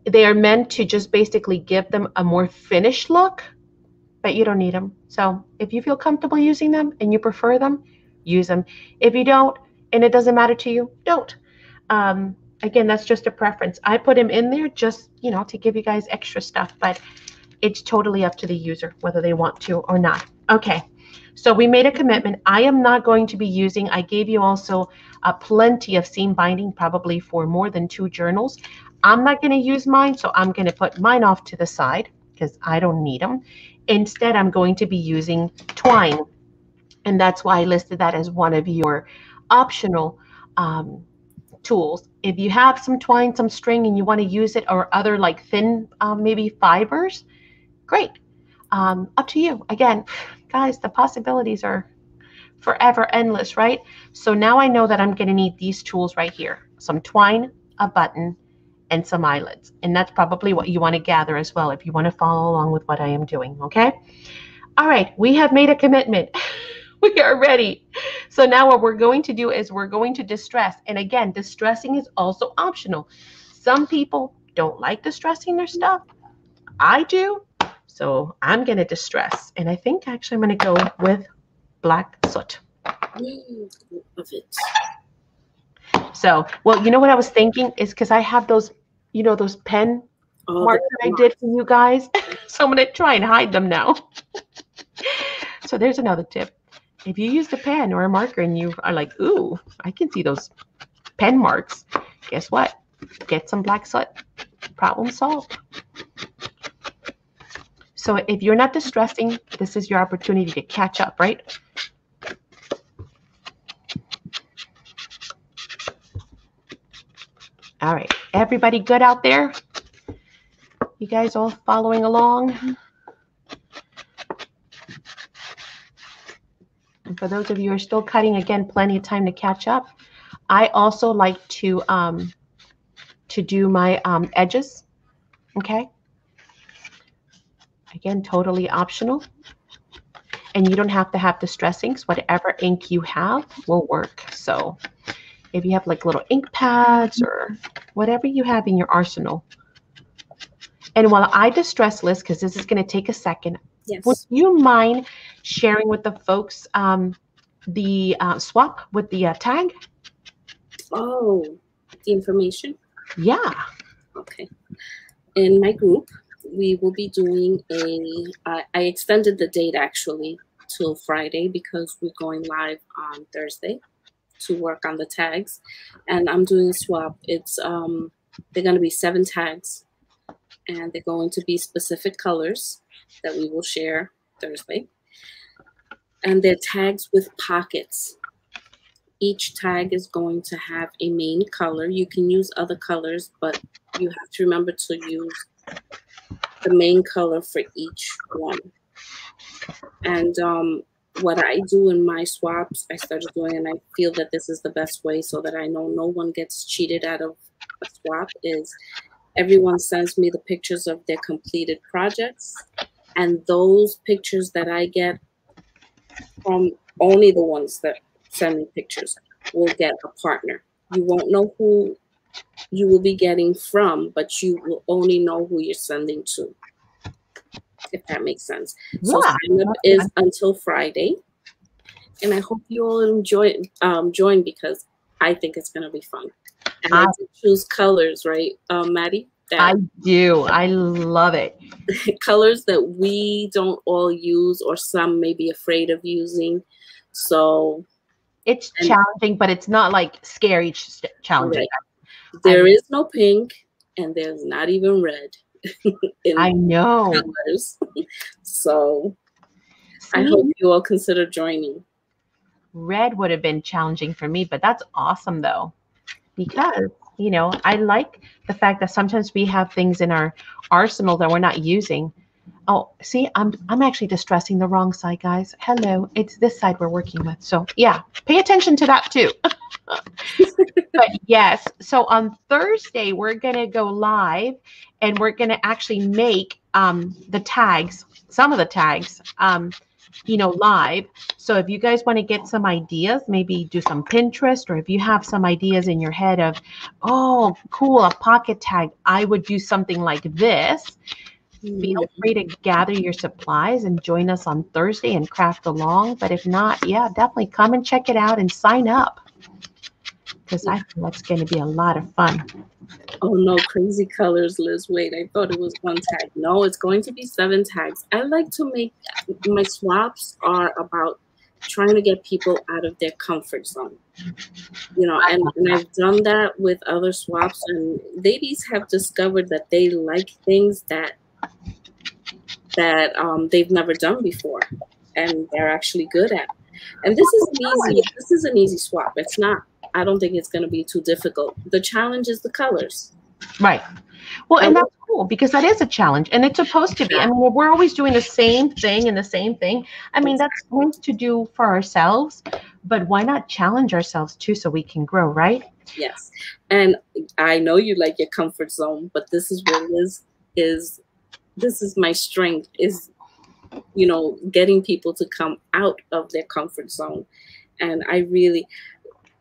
They are meant to just basically give them a more finished look, but you don't need them. So if you feel comfortable using them and you prefer them, use them. If you don't, and it doesn't matter to you, don't. Um, again, that's just a preference. I put them in there just, you know, to give you guys extra stuff, but it's totally up to the user whether they want to or not. Okay, so we made a commitment. I am not going to be using, I gave you also uh, plenty of seam binding, probably for more than two journals. I'm not going to use mine, so I'm going to put mine off to the side because I don't need them. Instead, I'm going to be using twine. And that's why I listed that as one of your optional um, tools. If you have some twine, some string, and you want to use it, or other like thin, um, maybe fibers, great. Um, up to you. Again, guys, the possibilities are forever endless, right? So now I know that I'm going to need these tools right here some twine, a button, and some eyelets. And that's probably what you want to gather as well if you want to follow along with what I am doing, okay? All right, we have made a commitment. we are ready. So now what we're going to do is we're going to distress. And again, distressing is also optional. Some people don't like distressing their stuff. I do. So I'm going to distress. And I think actually I'm going to go with black soot. Mm, Love it. So, well, you know what I was thinking is because I have those, you know, those pen Oh, marks that I did for you guys. so I'm going to try and hide them now. so there's another tip. If you use the pen or a marker and you are like, ooh, I can see those pen marks, guess what? Get some black soot. Problem solved. So if you're not distressing, this is your opportunity to catch up, right? All right. Everybody good out there? You guys all following along? And for those of you who are still cutting, again, plenty of time to catch up. I also like to um, to do my um, edges. Okay. Again, totally optional. And you don't have to have distress inks. Whatever ink you have will work. So if you have like little ink pads or whatever you have in your arsenal. And while I distress Liz, because this is going to take a second, Yes. would you mind sharing with the folks um, the uh, swap with the uh, tag? Oh, the information. Yeah. Okay. In my group, we will be doing a. I extended the date actually till Friday because we're going live on Thursday to work on the tags, and I'm doing a swap. It's um, they're going to be seven tags, and they're going to be specific colors that we will share Thursday, and they're tags with pockets. Each tag is going to have a main color. You can use other colors, but you have to remember to use the main color for each one. And um, what I do in my swaps, I started doing, and I feel that this is the best way so that I know no one gets cheated out of a swap, is everyone sends me the pictures of their completed projects. And those pictures that I get from only the ones that send me pictures will get a partner. You won't know who you will be getting from, but you will only know who you're sending to. If that makes sense. So sign up is until Friday. And I hope you all enjoy um, join because I think it's gonna be fun. And I to choose colors, right, um, Maddie? That I do. I love it. colors that we don't all use or some may be afraid of using. So It's challenging, but it's not like scary ch- challenging. There is no pink and there's not even red in I know. colors. So I hope you all consider joining. red would have been challenging for me, but that's awesome though. Because, you know, I like the fact that sometimes we have things in our arsenal that we're not using. Oh, see, I'm I'm actually distressing the wrong side, guys. Hello, it's this side we're working with. So yeah, pay attention to that too. but yes, so on Thursday we're gonna go live and we're gonna actually make um the tags, some of the tags, um, you know, live. So if you guys want to get some ideas, maybe do some Pinterest, or if you have some ideas in your head of, oh, cool, a pocket tag, I would do something like this. Feel mm-hmm. free to gather your supplies and join us on Thursday and craft along. But if not, yeah, definitely come and check it out and sign up because I feel that's going to be a lot of fun. Oh no, crazy colors, Liz. Wait, I thought it was one tag. No, it's going to be seven tags. I like to make my swaps are about trying to get people out of their comfort zone. You know, and, and I've done that with other swaps, and ladies have discovered that they like things that that um, they've never done before, and they're actually good at. And this is an easy. This is an easy swap. It's not. I don't think it's going to be too difficult. The challenge is the colors. Right. Well, and that's cool because that is a challenge and it's supposed to be. I mean, we're always doing the same thing and the same thing, I mean, that's nice to do for ourselves, but why not challenge ourselves too so we can grow, right? Yes. And I know you like your comfort zone, but this is where Liz is this is my strength is you know getting people to come out of their comfort zone. And I really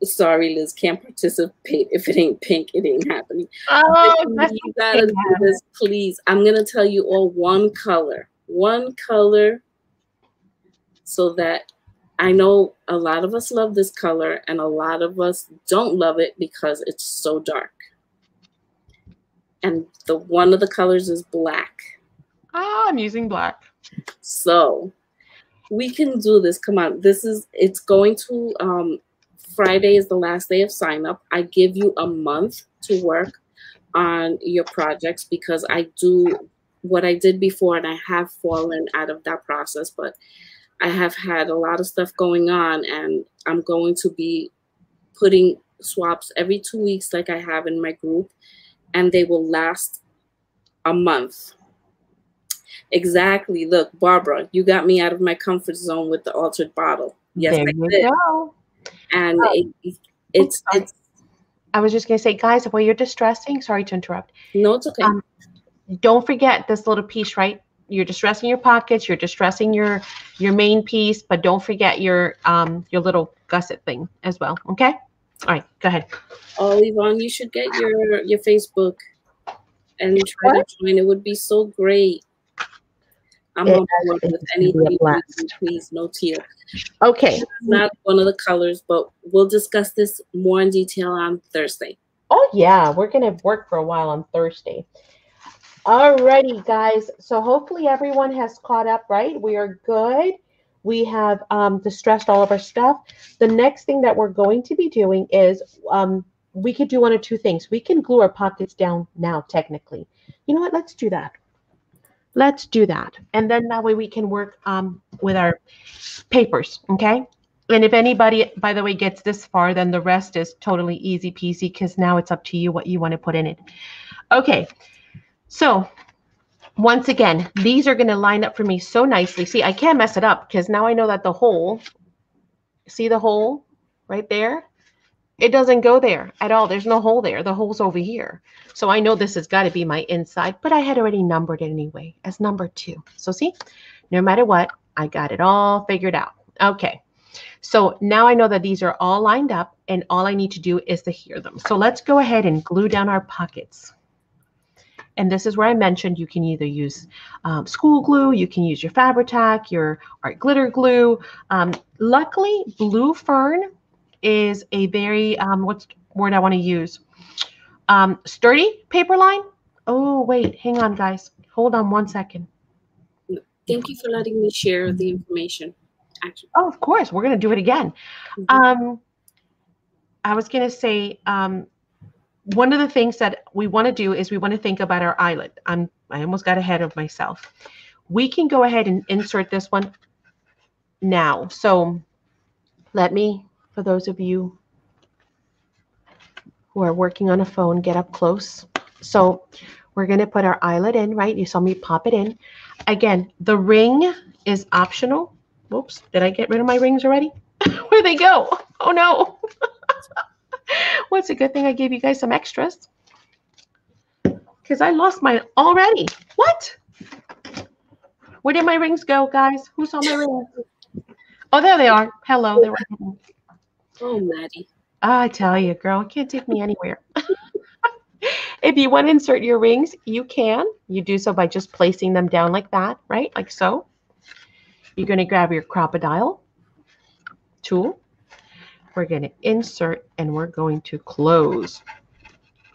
sorry, Liz, can't participate. If it ain't pink, it ain't happening. Oh, you gotta do this, please. I'm gonna tell you all one color. One color so that I know a lot of us love this color and a lot of us don't love it because it's so dark. And the one of the colors is black. Oh, I'm using black. So we can do this. Come on. This is it's going to um Friday is the last day of sign up. I give you a month to work on your projects because I do what I did before and I have fallen out of that process, but I have had a lot of stuff going on and I'm going to be putting swaps every two weeks like I have in my group and they will last a month. Exactly. Look, Barbara, you got me out of my comfort zone with the altered bottle. Yes, there I you did. go. And Oh. it, It's sorry. it's I was just going to say, guys, while you're distressing, sorry to interrupt. no, it's okay. Um, Don't forget this little piece, right? You're distressing your pockets. You're distressing your your main piece, but don't forget your um your little gusset thing as well. Okay. All right. Go ahead. oh, Yvonne, you should get your your Facebook and try to join. It would be so great. I'm on board with gonna be a anything. Please, no teal. Okay. It's not one of the colors, but we'll discuss this more in detail on Thursday. Oh yeah, we're gonna work for a while on Thursday. Alrighty, guys. So hopefully everyone has caught up, right? We are good. We have um, distressed all of our stuff. The next thing that we're going to be doing is um, we could do one or two things. We can glue our pockets down now, technically. You know what? Let's do that. Let's do that. And then that way we can work um, with our papers, okay? And if anybody, by the way, gets this far, then the rest is totally easy peasy because now it's up to you what you want to put in it. Okay, so once again, these are going to line up for me so nicely. See, I can't mess it up because now I know that the hole, see the hole right there? It doesn't go there at all. There's no hole there. The hole's over here. So I know this has got to be my inside, but I had already numbered it anyway as number two. So see, no matter what, I got it all figured out. Okay. So now I know that these are all lined up and all I need to do is to hear them. So let's go ahead and glue down our pockets. And this is where I mentioned you can either use um, school glue, you can use your Fabri-Tac, your art glitter glue. Um, luckily, Blue Fern is a very, um, what's the word I want to use? Um, sturdy paper line. Oh, wait, hang on, guys. Hold on one second. Thank you for letting me share the information. Actually, Oh, of course. We're going to do it again. Mhm. Um, I was going to say, um, one of the things that we want to do is we want to think about our eyelet. I'm, I almost got ahead of myself. We can go ahead and insert this one now. So let me, for those of you who are working on a phone, get up close. So we're going to put our eyelet in, right? You saw me pop it in. Again, the ring is optional. Whoops, did I get rid of my rings already? Where'd they go? Oh no. What's a good thing I gave you guys some extras? Because I lost mine already. What? Where did my rings go, guys? Who saw my rings? Oh, there they are. Hello. They're right. Oh, Maddie. I tell you, girl, it can't take me anywhere. if you want to insert your rings, you can. You do so by just placing them down like that, right? Like so. You're going to grab your Crop-A-Dile tool. We're going to insert and we're going to close.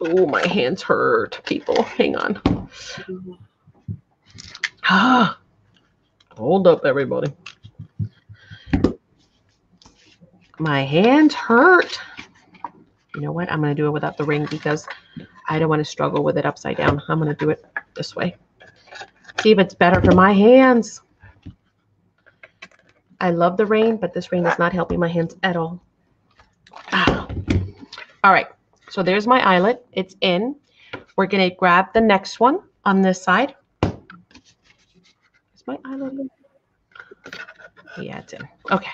Oh, my hands hurt, people. Hang on. Ah, hold up, everybody. My hands hurt. You know what? I'm going to do it without the ring because I don't want to struggle with it upside down. I'm going to do it this way. See if it's better for my hands. I love the rain, but this rain is not helping my hands at all. Ah. All right. So there's my eyelet. It's in. We're going to grab the next one on this side. Is my eyelet in? Yeah, it's in. Okay.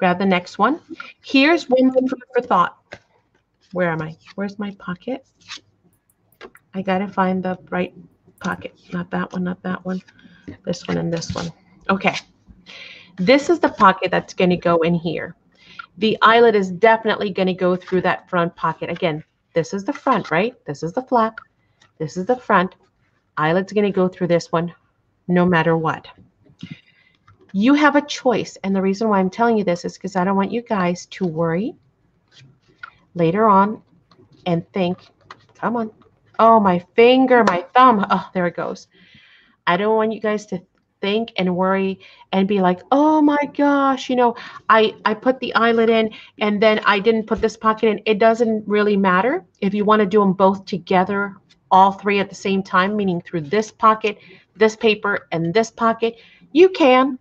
Grab the next one. Here's one food for thought. Where am I? Where's my pocket? I gotta find the right pocket. Not that one, not that one. This one and this one. Okay. This is the pocket that's gonna go in here. The eyelet is definitely gonna go through that front pocket. Again, this is the front, right? This is the flap. This is the front. Eyelet's gonna go through this one no matter what. You have a choice. And the reason why I'm telling you this is because I don't want you guys to worry later on and think, come on. Oh, my finger, my thumb. Oh, there it goes. I don't want you guys to think and worry and be like, oh my gosh, you know, I, I put the eyelet in and then I didn't put this pocket in. It doesn't really matter. If you want to do them both together, all three at the same time, meaning through this pocket, this paper, and this pocket, you can.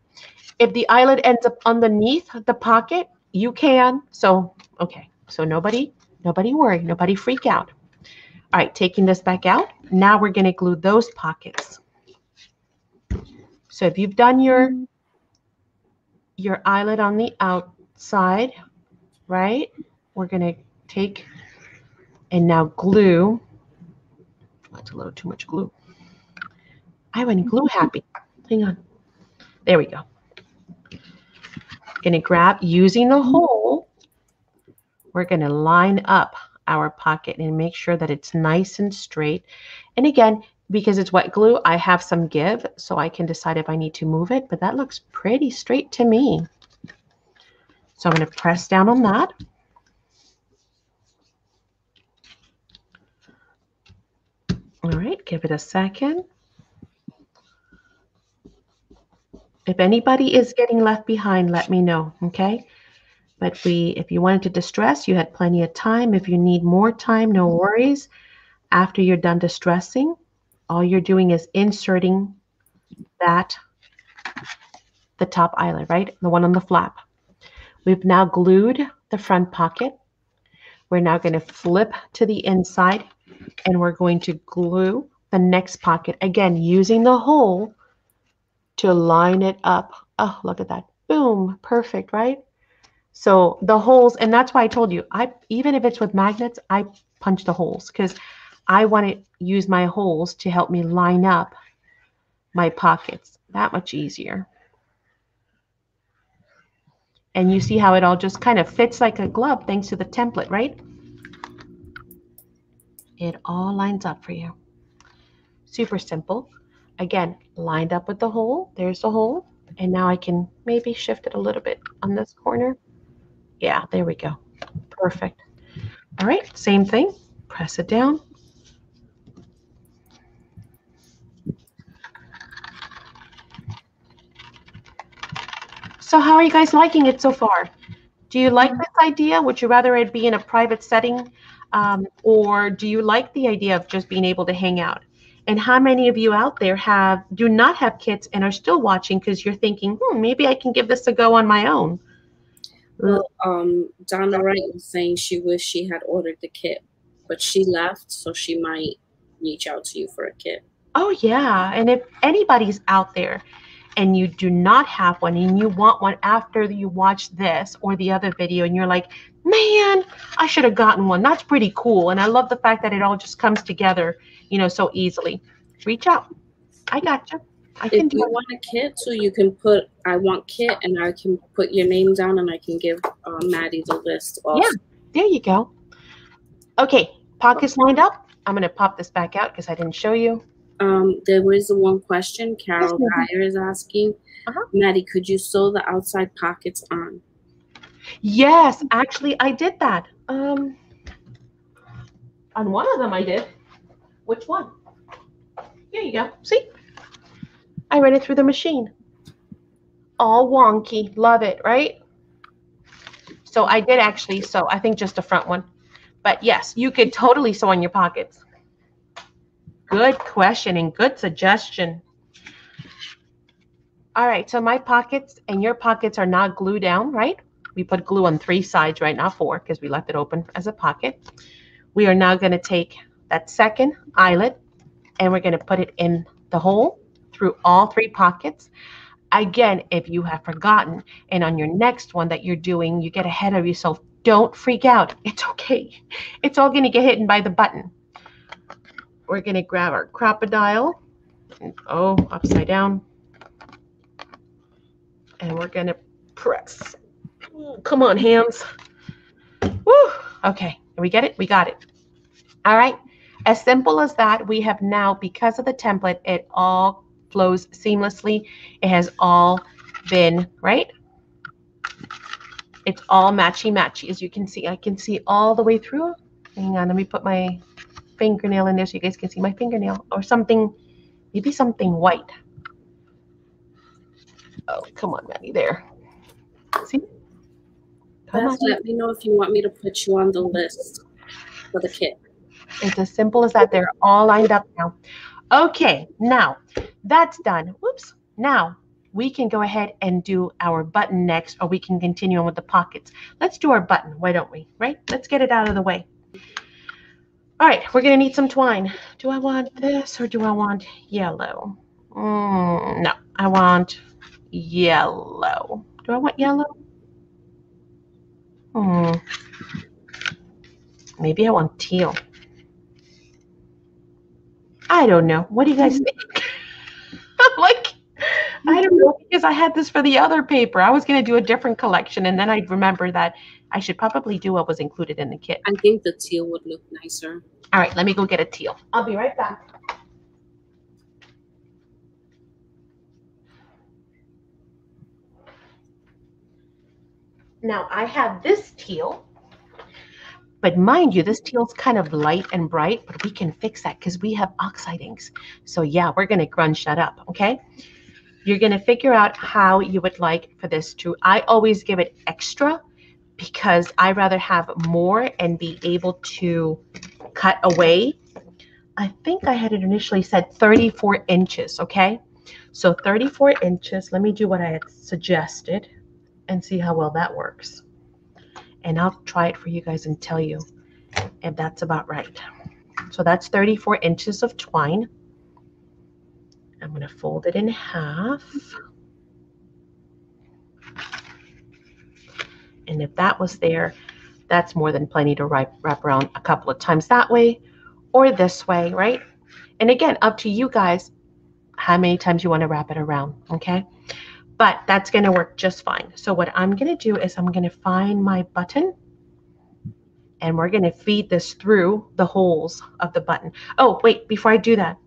If the eyelet ends up underneath the pocket, you can. So, okay. So nobody, nobody worry, nobody freak out. All right, taking this back out. Now we're going to glue those pockets. So if you've done your your eyelet on the outside, right? we're going to take and now glue. That's a little too much glue. I went glue happy. Hang on. There we go. Going to grab using the mm-hmm. hole. We're going to line up our pocket and make sure that it's nice and straight. And again, because it's wet glue, I have some give, so I can decide if I need to move it, but that looks pretty straight to me. So I'm going to press down on that. All right, give it a second. If anybody is getting left behind, let me know, okay? But we, if you wanted to distress, you had plenty of time. If you need more time, no worries. After you're done distressing, all you're doing is inserting that, the top eyelet, right? The one on the flap. We've now glued the front pocket. We're now going to flip to the inside and we're going to glue the next pocket. Again, using the hole to line it up. Oh, look at that. Boom. Perfect, right? So the holes, and that's why I told you, I even if it's with magnets, I punch the holes because I want to use my holes to help me line up my pockets. That much easier. And you see how it all just kind of fits like a glove thanks to the template, right? It all lines up for you. Super simple. Again, lined up with the hole. There's the hole. And now I can maybe shift it a little bit on this corner. Yeah, there we go. Perfect. All right, same thing. Press it down. So how are you guys liking it so far? Do you like this idea? Would you rather it be in a private setting? Um, or do you like the idea of just being able to hang out? And how many of you out there have do not have kits and are still watching because you're thinking, hmm, maybe I can give this a go on my own? Well, um, Donna Wright was saying she wished she had ordered the kit, but she left, so she might reach out to you for a kit. Oh yeah, and if anybody's out there and you do not have one and you want one after you watch this or the other video and you're like, man, I should have gotten one. That's pretty cool. And I love the fact that it all just comes together, you know, so easily. Reach out. I got you. I can if you it. want a kit, so you can put I want kit, and I can put your name down, and I can give uh, Maddie the list. Also. Yeah, there you go. Okay, pockets lined up. I'm gonna pop this back out because I didn't show you. Um, there was one question Carol Dyer is asking. Uh-huh. Maddie, could you sew the outside pockets on? Yes, actually, I did that. Um, on one of them, I did. Which one? Here you go. See? I ran it through the machine. All wonky. Love it, right? So I did actually sew, I think just the front one. But yes, you could totally sew on your pockets. Good question and good suggestion. All right, so my pockets and your pockets are not glued down, right? We put glue on three sides right now, four, because we left it open as a pocket. We are now going to take that second eyelet and we're going to put it in the hole through all three pockets. Again, if you have forgotten and on your next one that you're doing, you get ahead of yourself, don't freak out. It's okay. It's all going to get hidden by the button. We're going to grab our Crop-A-Dile. Oh, upside down. And we're going to press. Come on, hands. Woo. Okay, we get it? We got it. All right. As simple as that, we have now, because of the template, it all flows seamlessly. It has all been, right? It's all matchy matchy, as you can see. I can see all the way through. Hang on, let me put my fingernail in there so you guys can see my fingernail. Or something, maybe something white. Oh, come on, Maddie, there. See? Come let me know if you want me to put you on the list for the kit. It's as simple as that. They're all lined up now. Okay, now that's done. Whoops. Now we can go ahead and do our button next, or we can continue on with the pockets. Let's do our button. Why don't we? Right? Let's get it out of the way. All right, we're going to need some twine. Do I want this or do I want yellow? Mm, no, I want yellow. Do I want yellow? Hmm. Maybe I want teal. I don't know. What do you guys think? like, I don't know because I had this for the other paper. I was going to do a different collection, and then I remember that I should probably do what was included in the kit. I think the teal would look nicer. All right, let me go get a teal. I'll be right back. Now I have this teal, but mind you, this teal's kind of light and bright, but we can fix that because we have oxide inks. So yeah, we're gonna grunge that up, okay? You're gonna figure out how you would like for this to, I always give it extra because I rather have more and be able to cut away. I think I had it initially said 34 inches, okay? So 34 inches, let me do what I had suggested and see how well that works. And I'll try it for you guys and tell you if that's about right. So that's 34 inches of twine. I'm going to fold it in half. And if that was there, that's more than plenty to wrap, wrap around a couple of times that way or this way, right? And again, up to you guys how many times you want to wrap it around, okay? but that's going to work just fine. So what I'm going to do is I'm going to find my button and we're going to feed this through the holes of the button. Oh, wait, before I do that,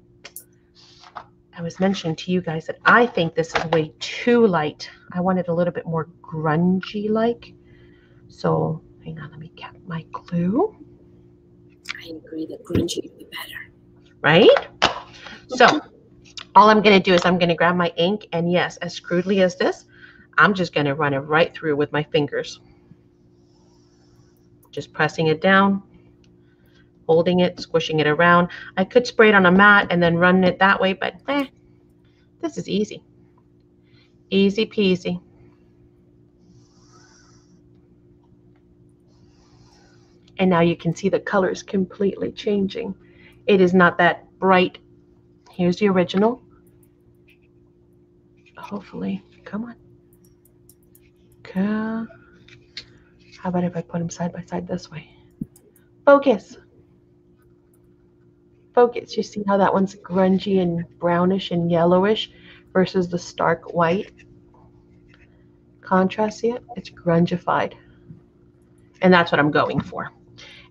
I was mentioning to you guys that I think this is way too light. I want it a little bit more grungy like. So hang on, let me get my glue. I agree that grungy would be better. Right? So all I'm going to do is I'm going to grab my ink and yes, as crudely as this, I'm just going to run it right through with my fingers. Just pressing it down, holding it, squishing it around. I could spray it on a mat and then run it that way, but eh, this is easy. Easy peasy. And now you can see the colors completely changing. It is not that bright Here's the original. Hopefully, come on. Okay. How about if I put them side by side this way? Focus. Focus. You see how that one's grungy and brownish and yellowish versus the stark white? Contrast, see it? It's grungified. And that's what I'm going for.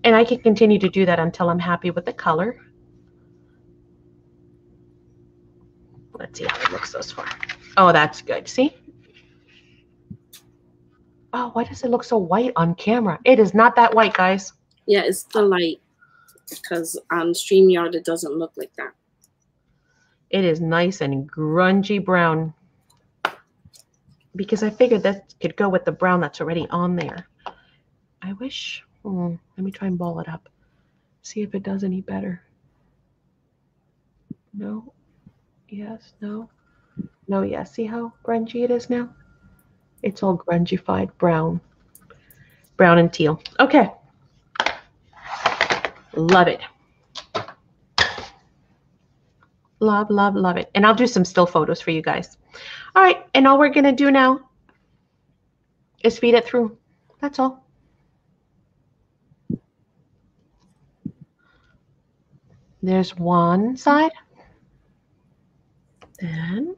And I can continue to do that until I'm happy with the color. Let's see how it looks thus far. Oh, that's good. See? Oh, why does it look so white on camera? It is not that white, guys. Yeah, it's the light. Because on StreamYard, it doesn't look like that. It is nice and grungy brown. Because I figured that could go with the brown that's already on there. I wish. Hmm, let me try and ball it up. See if it does any better. No, Yes, no. No, yes. See how grungy it is now? It's all grungified brown. Brown and teal. Okay. Love it. Love, love, love it. And I'll do some still photos for you guys. All right. And all we're going to do now is feed it through. That's all. There's one side. Then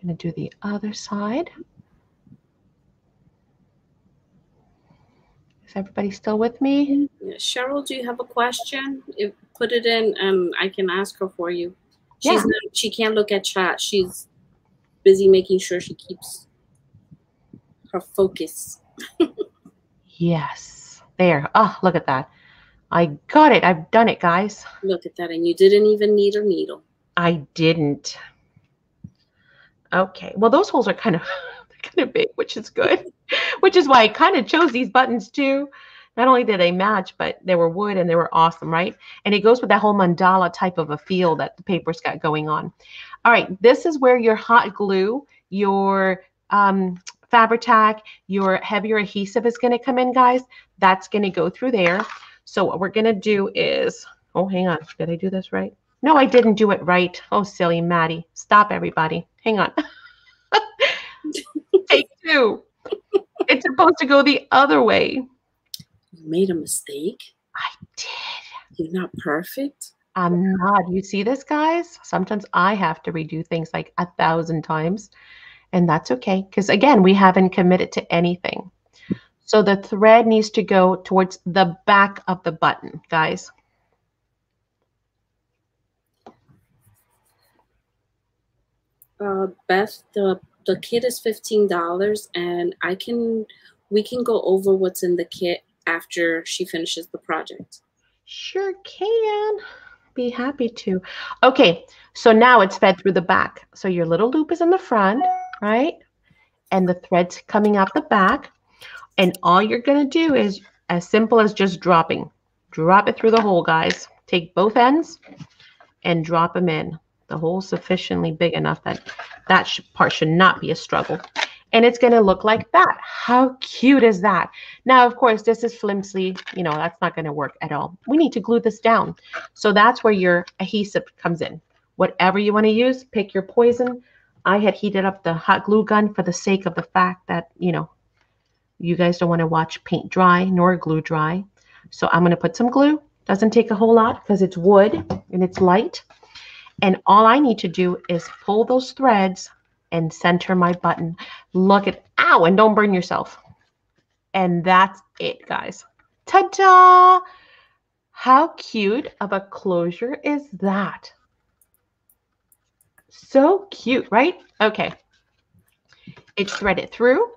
I'm going to do the other side. Is everybody still with me? Cheryl, do you have a question? If, put it in and I can ask her for you. She's yeah. not, she can't look at chat. She's busy making sure she keeps her focus. yes. There. Oh, look at that. I got it. I've done it, guys. Look at that. And you didn't even need a needle. I didn't. Okay. Well, those holes are kind of kind of big, which is good. which is why I kind of chose these buttons too. Not only did they match, but they were wood and they were awesome, right? And it goes with that whole mandala type of a feel that the paper's got going on. All right, this is where your hot glue, your um, Fabri-Tac, your heavier adhesive is going to come in, guys. That's going to go through there. So what we're going to do is, oh, hang on. Did I do this right? No, I didn't do it right. Oh, silly Maddie. Stop, everybody. Hang on. Take two. It's supposed to go the other way. You made a mistake? I did. You're not perfect? I'm not. You see this, guys? Sometimes I have to redo things like a thousand times, and that's okay because, again, we haven't committed to anything. So the thread needs to go towards the back of the button, guys. Uh, Beth, the the kit is fifteen dollars, and I can we can go over what's in the kit after she finishes the project. Sure can. Be happy to. Okay, so now it's fed through the back. So your little loop is in the front, right? And the thread's coming out the back. And all you're going to do is as simple as just dropping. Drop it through the hole, guys. Take both ends and drop them in the hole sufficiently big enough that that part should not be a struggle. And it's going to look like that. How cute is that? Now, of course, this is flimsy. You know, that's not going to work at all. We need to glue this down. So that's where your adhesive comes in. Whatever you want to use, pick your poison. I had heated up the hot glue gun for the sake of the fact that, you know, you guys don't want to watch paint dry nor glue dry. So I'm going to put some glue. Doesn't take a whole lot because it's wood and it's light. And all I need to do is pull those threads and center my button. Look at, ow, and don't burn yourself. And that's it, guys. Ta-da! How cute of a closure is that? So cute, right? Okay. It's threaded through.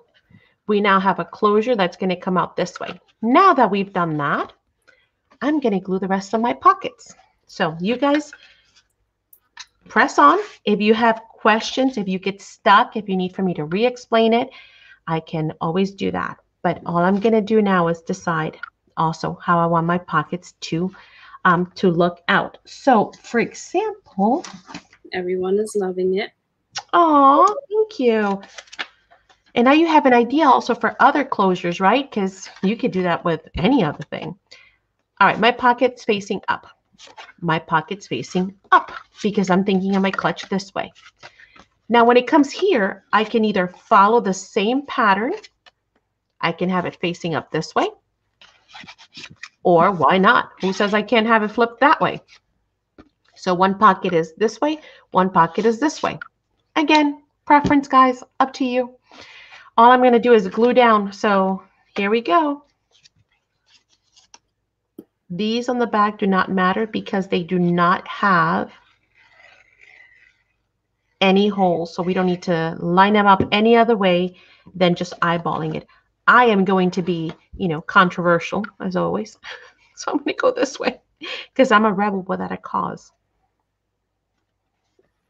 We now have a closure that's going to come out this way. Now that we've done that, I'm going to glue the rest of my pockets. So you guys press on. If you have questions, if you get stuck, if you need for me to re-explain it, I can always do that. But all I'm going to do now is decide also how I want my pockets to um, to look out. So, for example, everyone is loving it. Oh, thank you. And now you have an idea also for other closures, right? Because you could do that with any other thing. All right, my pocket's facing up my pocket's facing up because I'm thinking of my clutch this way. Now, when it comes here, I can either follow the same pattern. I can have it facing up this way. Or why not? Who says I can't have it flipped that way? So one pocket is this way, one pocket is this way. Again, preference, guys, up to you. All I'm going to do is glue down. So here we go. These on the back do not matter because they do not have any holes. So we don't need to line them up any other way than just eyeballing it. I am going to be, you know, controversial as always. So I'm going to go this way because I'm a rebel without a cause.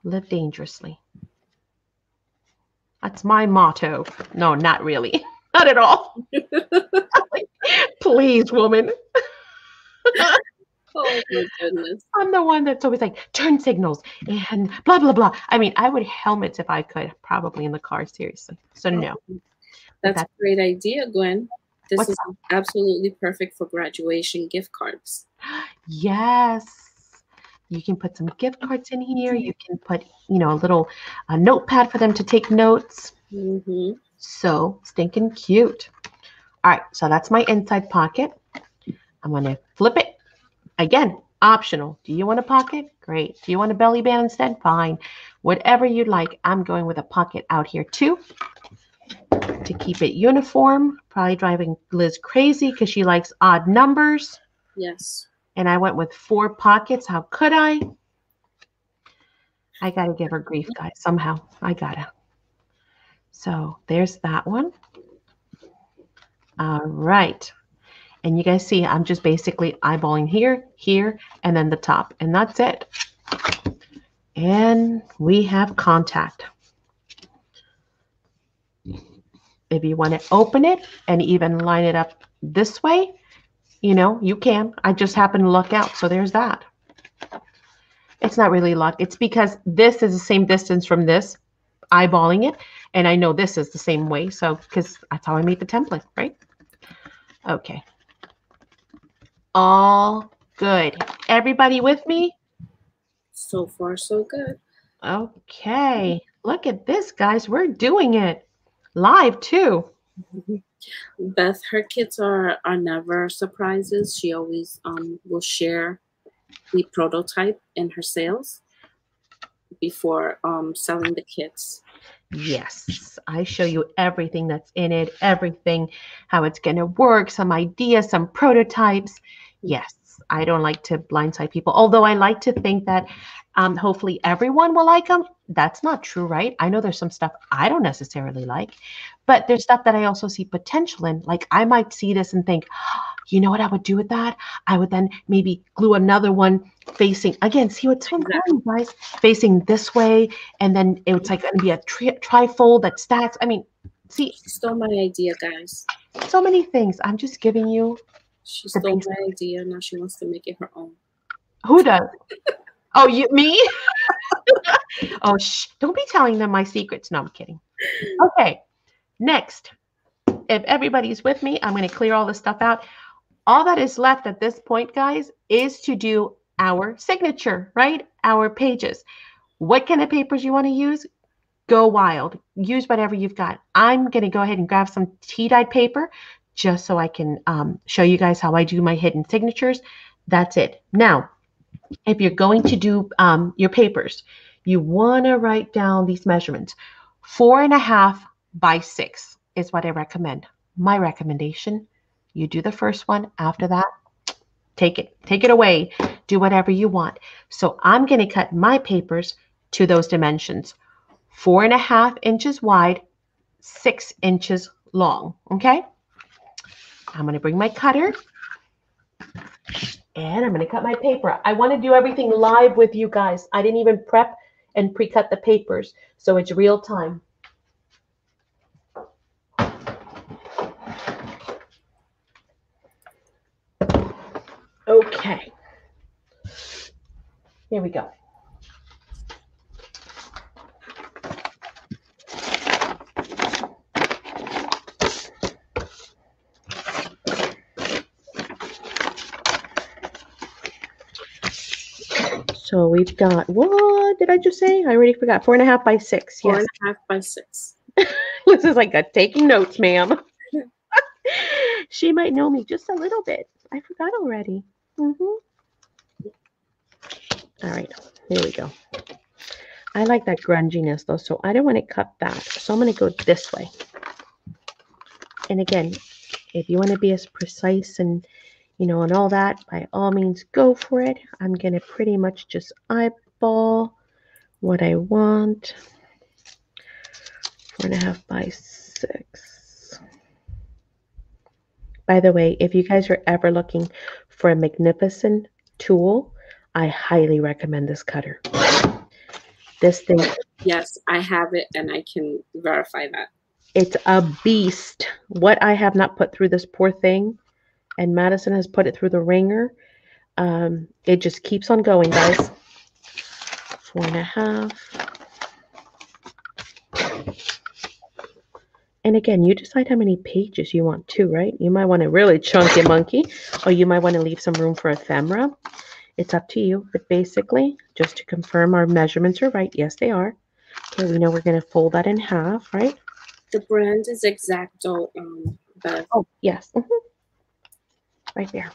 Live dangerously. That's my motto. No, not really. Not at all. Please, woman. oh my goodness. I'm the one that's always like turn signals and blah blah blah. I mean, I would helmets if I could, probably in the car, seriously. So oh, no. That's, that's, a great idea, Gwen. This is absolutely perfect for graduation gift cards. Yes. You can put some gift cards in here. You can put, you know, a little a notepad for them to take notes. Mm-hmm. So stinking cute. All right, so that's my inside pocket. I'm going to flip it. Again, optional. Do you want a pocket? Great. Do you want a belly band instead? Fine. Whatever you'd like. I'm going with a pocket out here too to keep it uniform. Probably driving Liz crazy because she likes odd numbers. Yes. And I went with four pockets. How could I? I got to give her grief, guys. Somehow I got to. So there's that one. All right. And you guys see, I'm just basically eyeballing here, here, and then the top. And that's it. And we have contact. If you want to open it and even line it up this way, you know, you can. I just happen to look out. So there's that. It's not really luck. It's because this is the same distance from this, eyeballing it. And I know this is the same way. So, because that's how I made the template, right? Okay all good. Everybody with me? So far, so good. Okay. Look at this, guys. We're doing it live too. Beth, her kits are are never surprises. She always um will share the prototype in her sales before um selling the kits. Yes, I show you everything that's in it, everything, how it's going to work, some ideas, some prototypes. Yes, I don't like to blindside people, although I like to think that um, hopefully everyone will like them. That's not true, right? I know there's some stuff I don't necessarily like, but there's stuff that I also see potential in. Like I might see this and think, you know what I would do with that? I would then maybe glue another one facing again. See what's so important, guys? Facing this way, and then it's like going to be a tri- trifold that stacks. I mean, see, She stole my idea, guys. so many things. I'm just giving you. She stole my idea. Now she wants to make it her own. Who does? Oh, you me? oh, shh! Don't be telling them my secrets. No, I'm kidding. Okay, next. If everybody's with me, I'm going to clear all this stuff out. All that is left at this point, guys, is to do our signature, right? Our pages. What kind of papers you want to use? Go wild. Use whatever you've got. I'm going to go ahead and grab some tea dyed paper just so I can um, show you guys how I do my hidden signatures. That's it. Now, if you're going to do um, your papers, you want to write down these measurements. Four and a half by six is what I recommend. My recommendation. You do the first one. After that, take it, take it away. Do whatever you want. So I'm going to cut my papers to those dimensions. Four and a half inches wide, six inches long. Okay. I'm going to bring my cutter and I'm going to cut my paper. I want to do everything live with you guys. I didn't even prep and pre-cut the papers, so it's real time. Okay. Here we go. So we've got, what did I just say? I already forgot. Four and a half by six. Four Yes. and a half by six. this is like a taking notes, ma'am. she might know me just a little bit. I forgot already. hmm All right, here we go. I like that grunginess though, so I don't want to cut that. So I'm going to go this way. And again, if you want to be as precise and you know and all that, by all means, go for it. I'm going to pretty much just eyeball what I want. Four and a half by six. By the way, if you guys are ever looking for a magnificent tool, I highly recommend this cutter. This thing, Yes, I have it and I can verify that. it's a beast. What I have not put through this poor thing, and Madison has put it through the ringer. Um, it just keeps on going, guys. Four and a half. And again, you decide how many pages you want too, right? You might want to really chunky monkey, or you might want to leave some room for ephemera. It's up to you. But basically, just to confirm our measurements are right. Yes, they are. Okay, we know we're going to fold that in half, right? The brand is X-Acto, um, Beth. Oh, yes. mhm. Right there.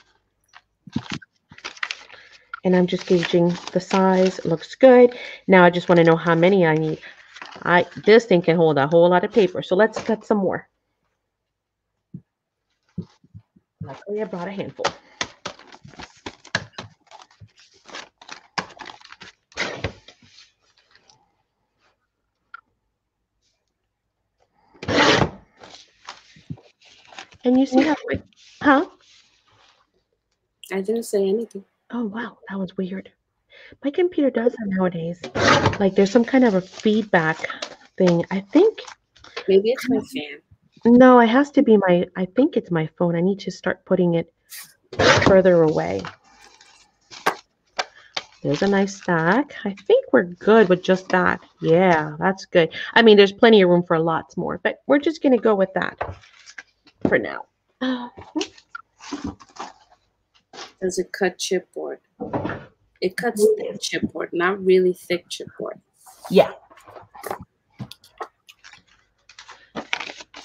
And I'm just gauging the size. Looks good. Now I just want to know how many I need. I this thing can hold a whole lot of paper. So let's cut some more. Luckily I brought a handful. And you see how quick, huh? I didn't say anything. Oh wow, that was weird. My computer does that nowadays. Like there's some kind of a feedback thing. I think Maybe it's my fan. no, it has to be my I think it's my phone. I need to start putting it further away. There's a nice stack. I think we're good with just that. Yeah, that's good. I mean, there's plenty of room for lots more, but we're just going to go with that for now. Uh-huh. Does it cut chipboard? It cuts thick chipboard, not really thick chipboard. Yeah.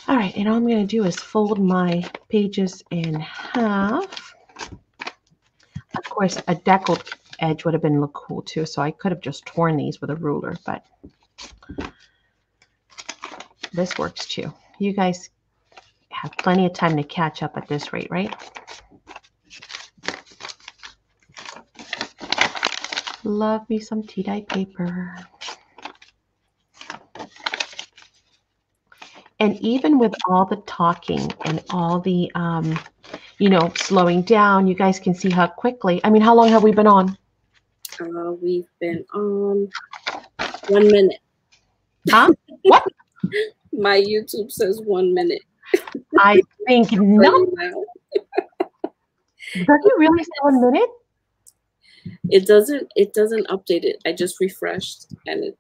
All right, and all I'm going to do is fold my pages in half. Of course, a deckled edge would have been look cool too, so I could have just torn these with a ruler, but this works too. You guys have plenty of time to catch up at this rate, right? Love me some tea-dye paper. And even with all the talking and all the, um, you know, slowing down, you guys can see how quickly. I mean, how long have we been on? Uh, we've been on one minute. Huh? what? My YouTube says one minute. I think no. Does it really say one minute? It doesn't. It doesn't update it. I just refreshed and it.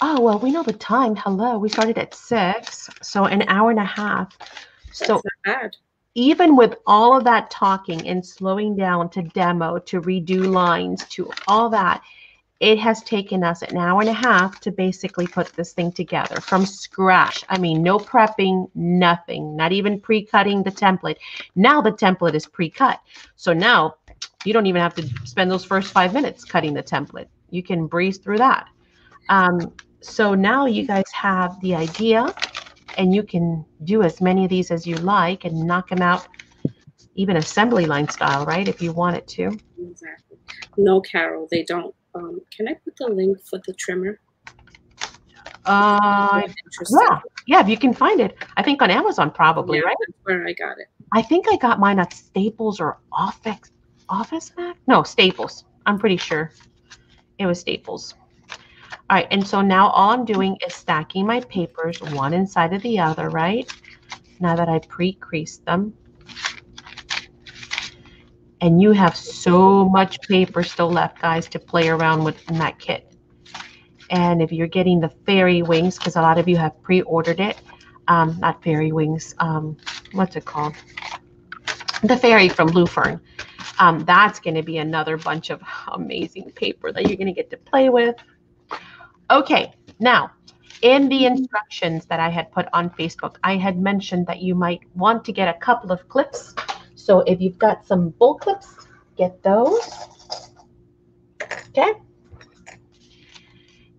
Oh well, we know the time. Hello, we started at six, so an hour and a half. That's so. Even with all of that talking and slowing down to demo, to redo lines, to all that, it has taken us an hour and a half to basically put this thing together from scratch. I mean, no prepping, nothing, not even pre-cutting the template. Now the template is pre-cut. So now you don't even have to spend those first five minutes cutting the template. You can breeze through that. Um, so now you guys have the idea and you can do as many of these as you like and knock them out even assembly line style, right? If you want it to. Exactly. No, Carol, they don't. Um, can I put the link for the trimmer? Uh, yeah, yeah, if you can find it. I think on Amazon probably, yeah, right? That's where I got it. I think I got mine at Staples or Office OfficeMax? No, Staples. I'm pretty sure it was Staples. All right, and so now all I'm doing is stacking my papers one inside of the other, right? Now that I pre-creased them. And you have so much paper still left, guys, to play around with in that kit. And if you're getting the fairy wings, because a lot of you have pre-ordered it, um, not fairy wings, um, what's it called? The fairy from Blue Fern. Um, that's going to be another bunch of amazing paper that you're going to get to play with. Okay, now in the instructions that I had put on Facebook, I had mentioned that you might want to get a couple of clips so if you've got some bull clips, get those. Okay.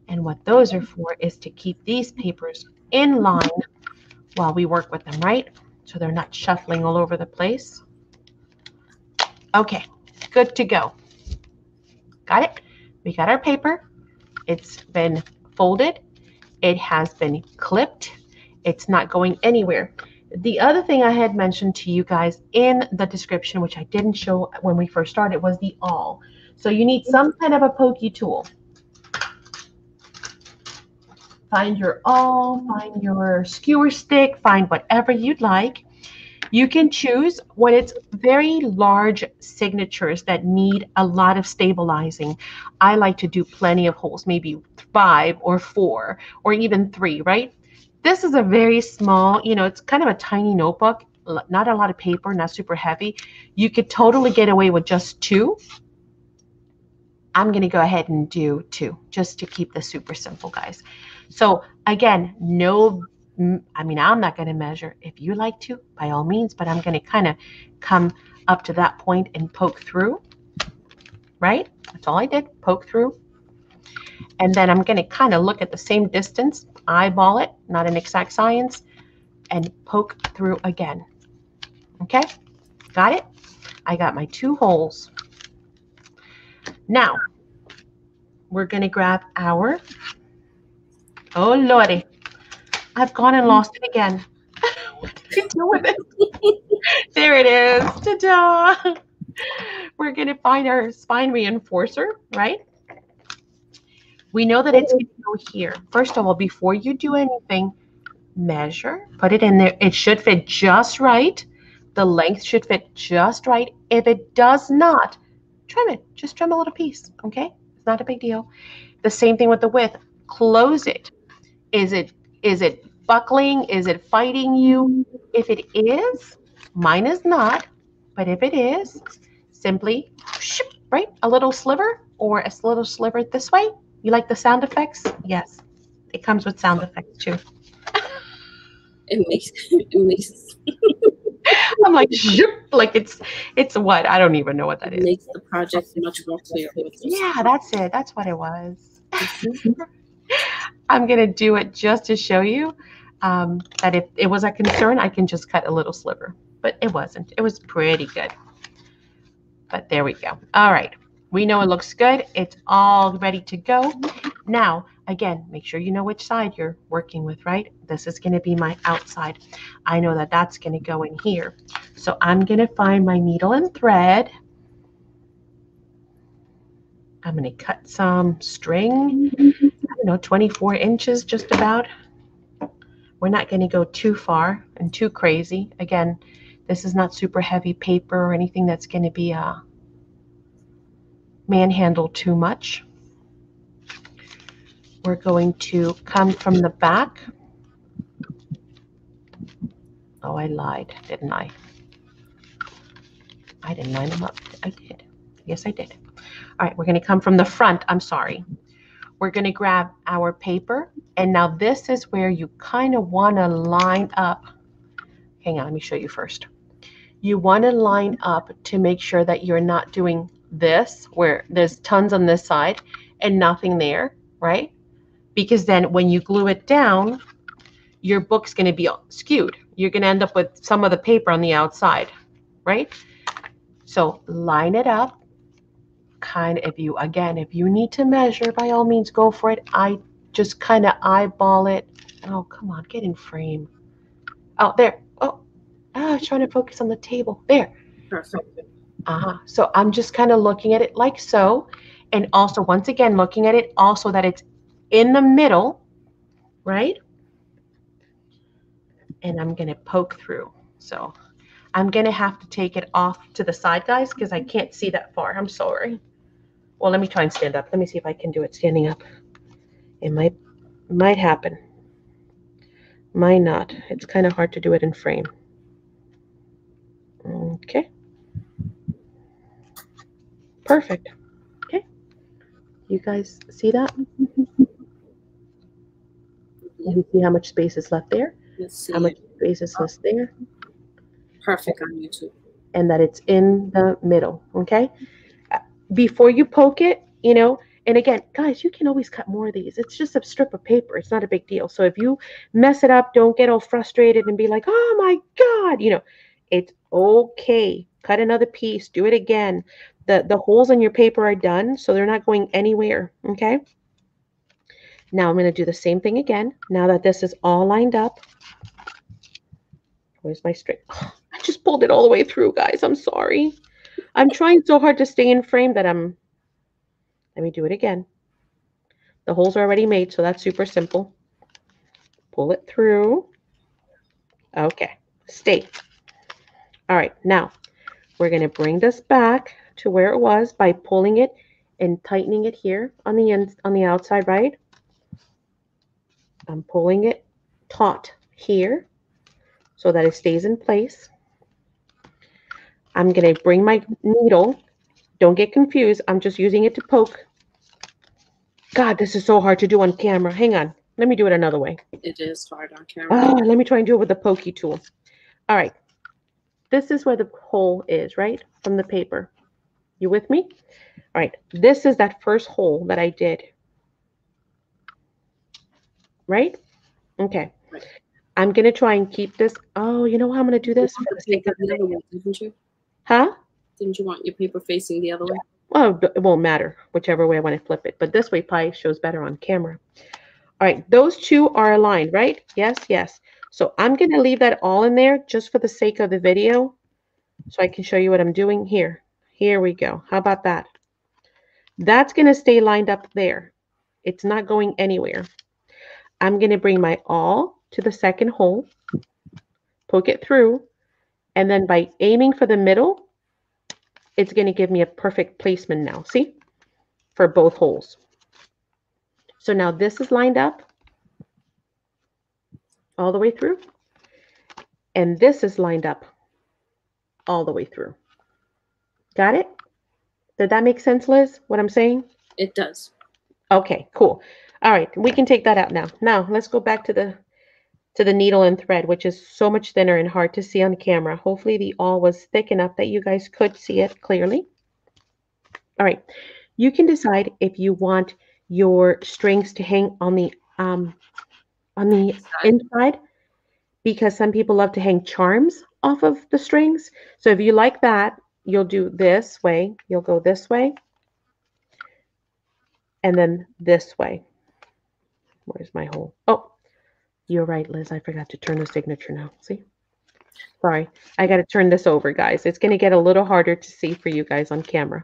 And what those are for is to keep these papers in line while we work with them, right? So they're not shuffling all over the place. Okay, good to go. Got it? We got our paper. It's been folded. It has been clipped. It's not going anywhere. The other thing I had mentioned to you guys in the description, which I didn't show when we first started, was the awl. So you need some kind of a pokey tool. Find your awl, find your skewer stick, find whatever you'd like. You can choose when it's very large signatures that need a lot of stabilizing. I like to do plenty of holes, maybe five or four or even three, right? This is a very small, you know, it's kind of a tiny notebook, not a lot of paper, not super heavy. You could totally get away with just two. I'm going to go ahead and do two just to keep this super simple, guys. So again, no, I mean, I'm not going to measure. If you like to, by all means, but I'm going to kind of come up to that point and poke through, right? That's all I did, poke through. And then I'm going to kind of look at the same distance, eyeball it, not an exact science, and poke through again. Okay, got it? I got my two holes. Now, we're going to grab our, oh lordy, I've gone and mm. lost it again. what do do with it? there it is. Ta-da! We're going to find our spine reinforcer, right? We know that it's going to go here. First of all, before you do anything, measure, put it in there. It should fit just right. The length should fit just right. If it does not, trim it. Just trim a little piece, okay? It's not a big deal. The same thing with the width. Close it. Is it is it buckling? Is it fighting you? If it is, mine is not, but if it is, simply right a little sliver or a little sliver this way you like the sound effects? Yes. It comes with sound effects too. It makes it makes I'm like, like it's it's what I don't even know what that it is. makes the project much more clear. Yeah, that's it. That's what it was. I'm gonna do it just to show you um, that if it was a concern, I can just cut a little sliver, but it wasn't. It was pretty good. But there we go. All right, we know it looks good. It's all ready to go. Now, again, make sure you know which side you're working with, right? This is gonna be my outside. I know that that's gonna go in here. So I'm gonna find my needle and thread. I'm going to cut some string, know, 24 inches just about. We're not going to go too far and too crazy. Again, this is not super heavy paper or anything that's going to be uh, manhandled too much. We're going to come from the back. Oh, I lied, didn't I? I didn't line them up. I did. Yes, I did. All right, we're going to come from the front. I'm sorry. We're going to grab our paper. And now this is where you kind of want to line up. Hang on, let me show you first. You want to line up to make sure that you're not doing this, where there's tons on this side and nothing there, right? Because then when you glue it down, your book's going to be skewed. You're going to end up with some of the paper on the outside, right? So line it up kind of you. Again if you need to measure by all means go for it. I just kind of eyeball it. Oh come on get in frame. Oh there. Oh ah, i was trying to focus on the table. There. Uh-huh. So i'm just kind of looking at it like so. And also once again looking at it also that it's in the middle right? And i'm going to poke through. So i'm going to have to take it off to the side guys because i can't see that far. I'm sorry well, let me try and stand up. Let me see if I can do it standing up. It might might happen. Might not. It's kind of hard to do it in frame. Okay. Perfect. Okay. You guys see that? You see how much space is left there? How much space is left there? Perfect on YouTube. and that it's in the middle. Okay. Before you poke it, you know, and again, guys, you can always cut more of these. It's just a strip of paper. It's not a big deal. So if you mess it up, don't get all frustrated and be like, oh my God, you know, it's okay. Cut another piece, do it again. The the holes in your paper are done, so they're not going anywhere. Okay. Now I'm going to do the same thing again. Now that this is all lined up. Where's my string? I just pulled it all the way through, guys. I'm sorry. I'm trying so hard to stay in frame that I'm. Let me do it again. The holes are already made, so that's super simple. Pull it through. Okay, stay. All right, now we're going to bring this back to where it was by pulling it and tightening it here on the end on the outside, right? I'm pulling it taut here so that it stays in place. I'm going to bring my needle. Don't get confused. I'm just using it to poke. God, this is so hard to do on camera. Hang on. Let me do it another way. It is hard on camera. Ah, let me try and do it with the pokey tool. All right. This is where the hole is, right? From the paper. You with me? All right. This is that first hole that I did. Right? Okay. Right. I'm going to try and keep this. Oh, you know what? I'm going to do this? For the sake of the way, didn't you? Huh? Didn't you want your paper facing the other way? Well, it won't matter whichever way I want to flip it, but this way probably shows better on camera. All right, those two are aligned, right? Yes, yes. So I'm going to leave that all in there just for the sake of the video so I can show you what I'm doing here. Here we go. How about that? That's going to stay lined up there. It's not going anywhere. I'm going to bring my awl to the second hole, poke it through, and then by aiming for the middle, it's going to give me a perfect placement now. See? For both holes. So now this is lined up all the way through. And this is lined up all the way through. Got it? Did that make sense, Liz? What I'm saying? It does. Okay, cool. All right, we can take that out now. Now let's go back to the to the needle and thread, which is so much thinner and hard to see on camera. Hopefully the awl was thick enough that you guys could see it clearly. All right, you can decide if you want your strings to hang on the um, on the inside because some people love to hang charms off of the strings. So if you like that, you'll do this way. You'll go this way and then this way. Where's my hole? Oh, you're right, Liz. I forgot to turn the signature now. See? Sorry. I got to turn this over, guys. It's going to get a little harder to see for you guys on camera.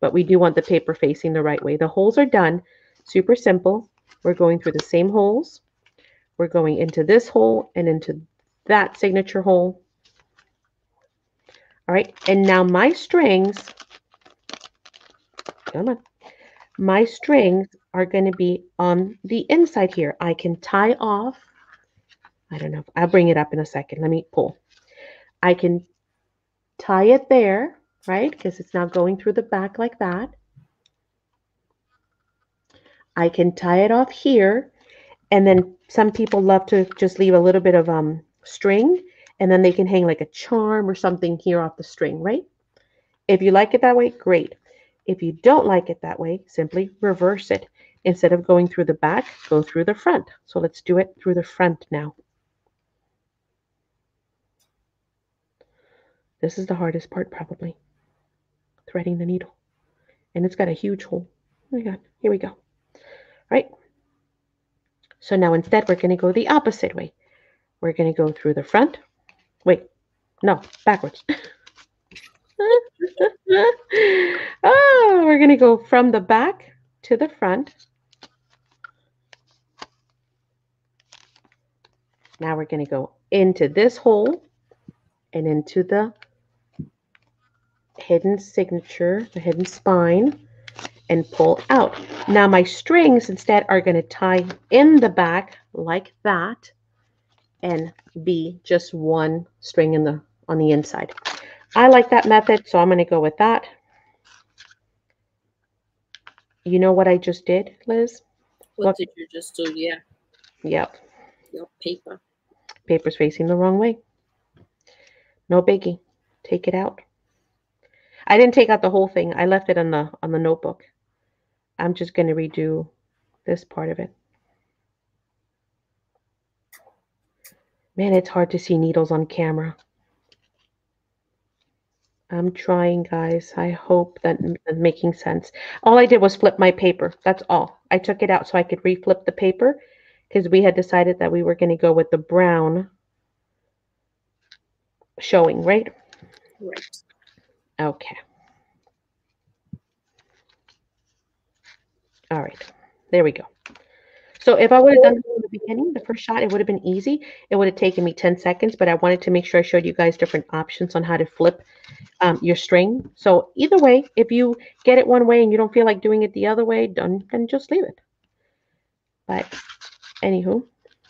But we do want the paper facing the right way. The holes are done. Super simple. We're going through the same holes. We're going into this hole and into that signature hole. All right. And now my strings, come on, my strings are going to be on the inside here. I can tie off. I don't know. I'll bring it up in a second. Let me pull. I can tie it there, right? Because it's now going through the back like that. I can tie it off here. And then some people love to just leave a little bit of um, string and then they can hang like a charm or something here off the string, right? If you like it that way, great. If you don't like it that way, simply reverse it. Instead of going through the back, go through the front. So let's do it through the front now. This is the hardest part probably, threading the needle. And it's got a huge hole. Oh my God, here we go. All right. So now instead, we're going to go the opposite way. We're going to go through the front. Wait, no, backwards. oh, we're going to go from the back to the front. Now we're going to go into this hole and into the hidden signature, the hidden spine, and pull out. Now my strings instead are going to tie in the back like that and be just one string in the on the inside. I like that method, so I'm going to go with that. You know what I just did, Liz? What Look. did you just do? Yeah. Yep. Your paper. Paper's facing the wrong way. No biggie. Take it out. I didn't take out the whole thing. I left it on the on the notebook. I'm just going to redo this part of it. Man, it's hard to see needles on camera. I'm trying, guys. I hope that is making sense. All I did was flip my paper. That's all. I took it out so I could reflip the paper because we had decided that we were going to go with the brown showing, right? Right. Okay. All right. There we go. So if I would have done it in the beginning, the first shot, it would have been easy. It would have taken me 10 seconds, but I wanted to make sure I showed you guys different options on how to flip um, your string. So either way, if you get it one way and you don't feel like doing it the other way, then, then just leave it. But anywho,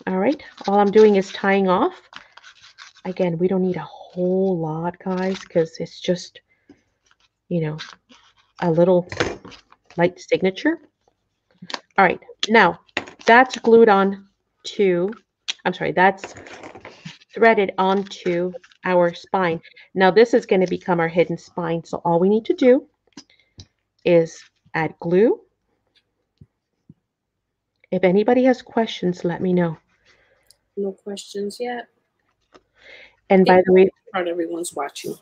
all right, all I'm doing is tying off. Again, we don't need a whole lot, guys, because it's just, you know, a little light signature. All right, now that's glued on to, I'm sorry, that's threaded onto our spine. Now this is going to become our hidden spine. So all we need to do is add glue. If anybody has questions, let me know. No questions yet. And by the way, part everyone's watching.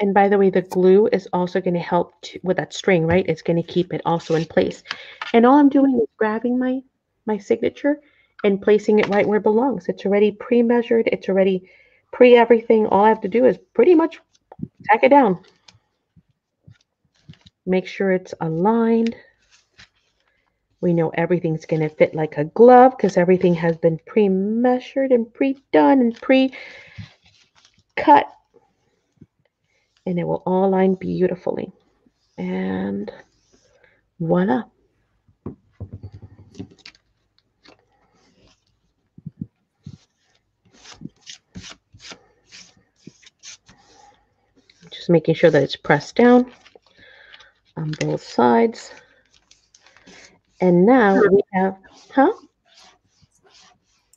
And by the way, the glue is also going to help to, with that string, right? It's going to keep it also in place. And all I'm doing is grabbing my my signature and placing it right where it belongs. It's already pre-measured. It's already pre-everything. All I have to do is pretty much tack it down. Make sure it's aligned. We know everything's going to fit like a glove because everything has been pre-measured and pre-done and pre-cut. And it will all line beautifully. And voila. Just making sure that it's pressed down on both sides. And now we have, huh?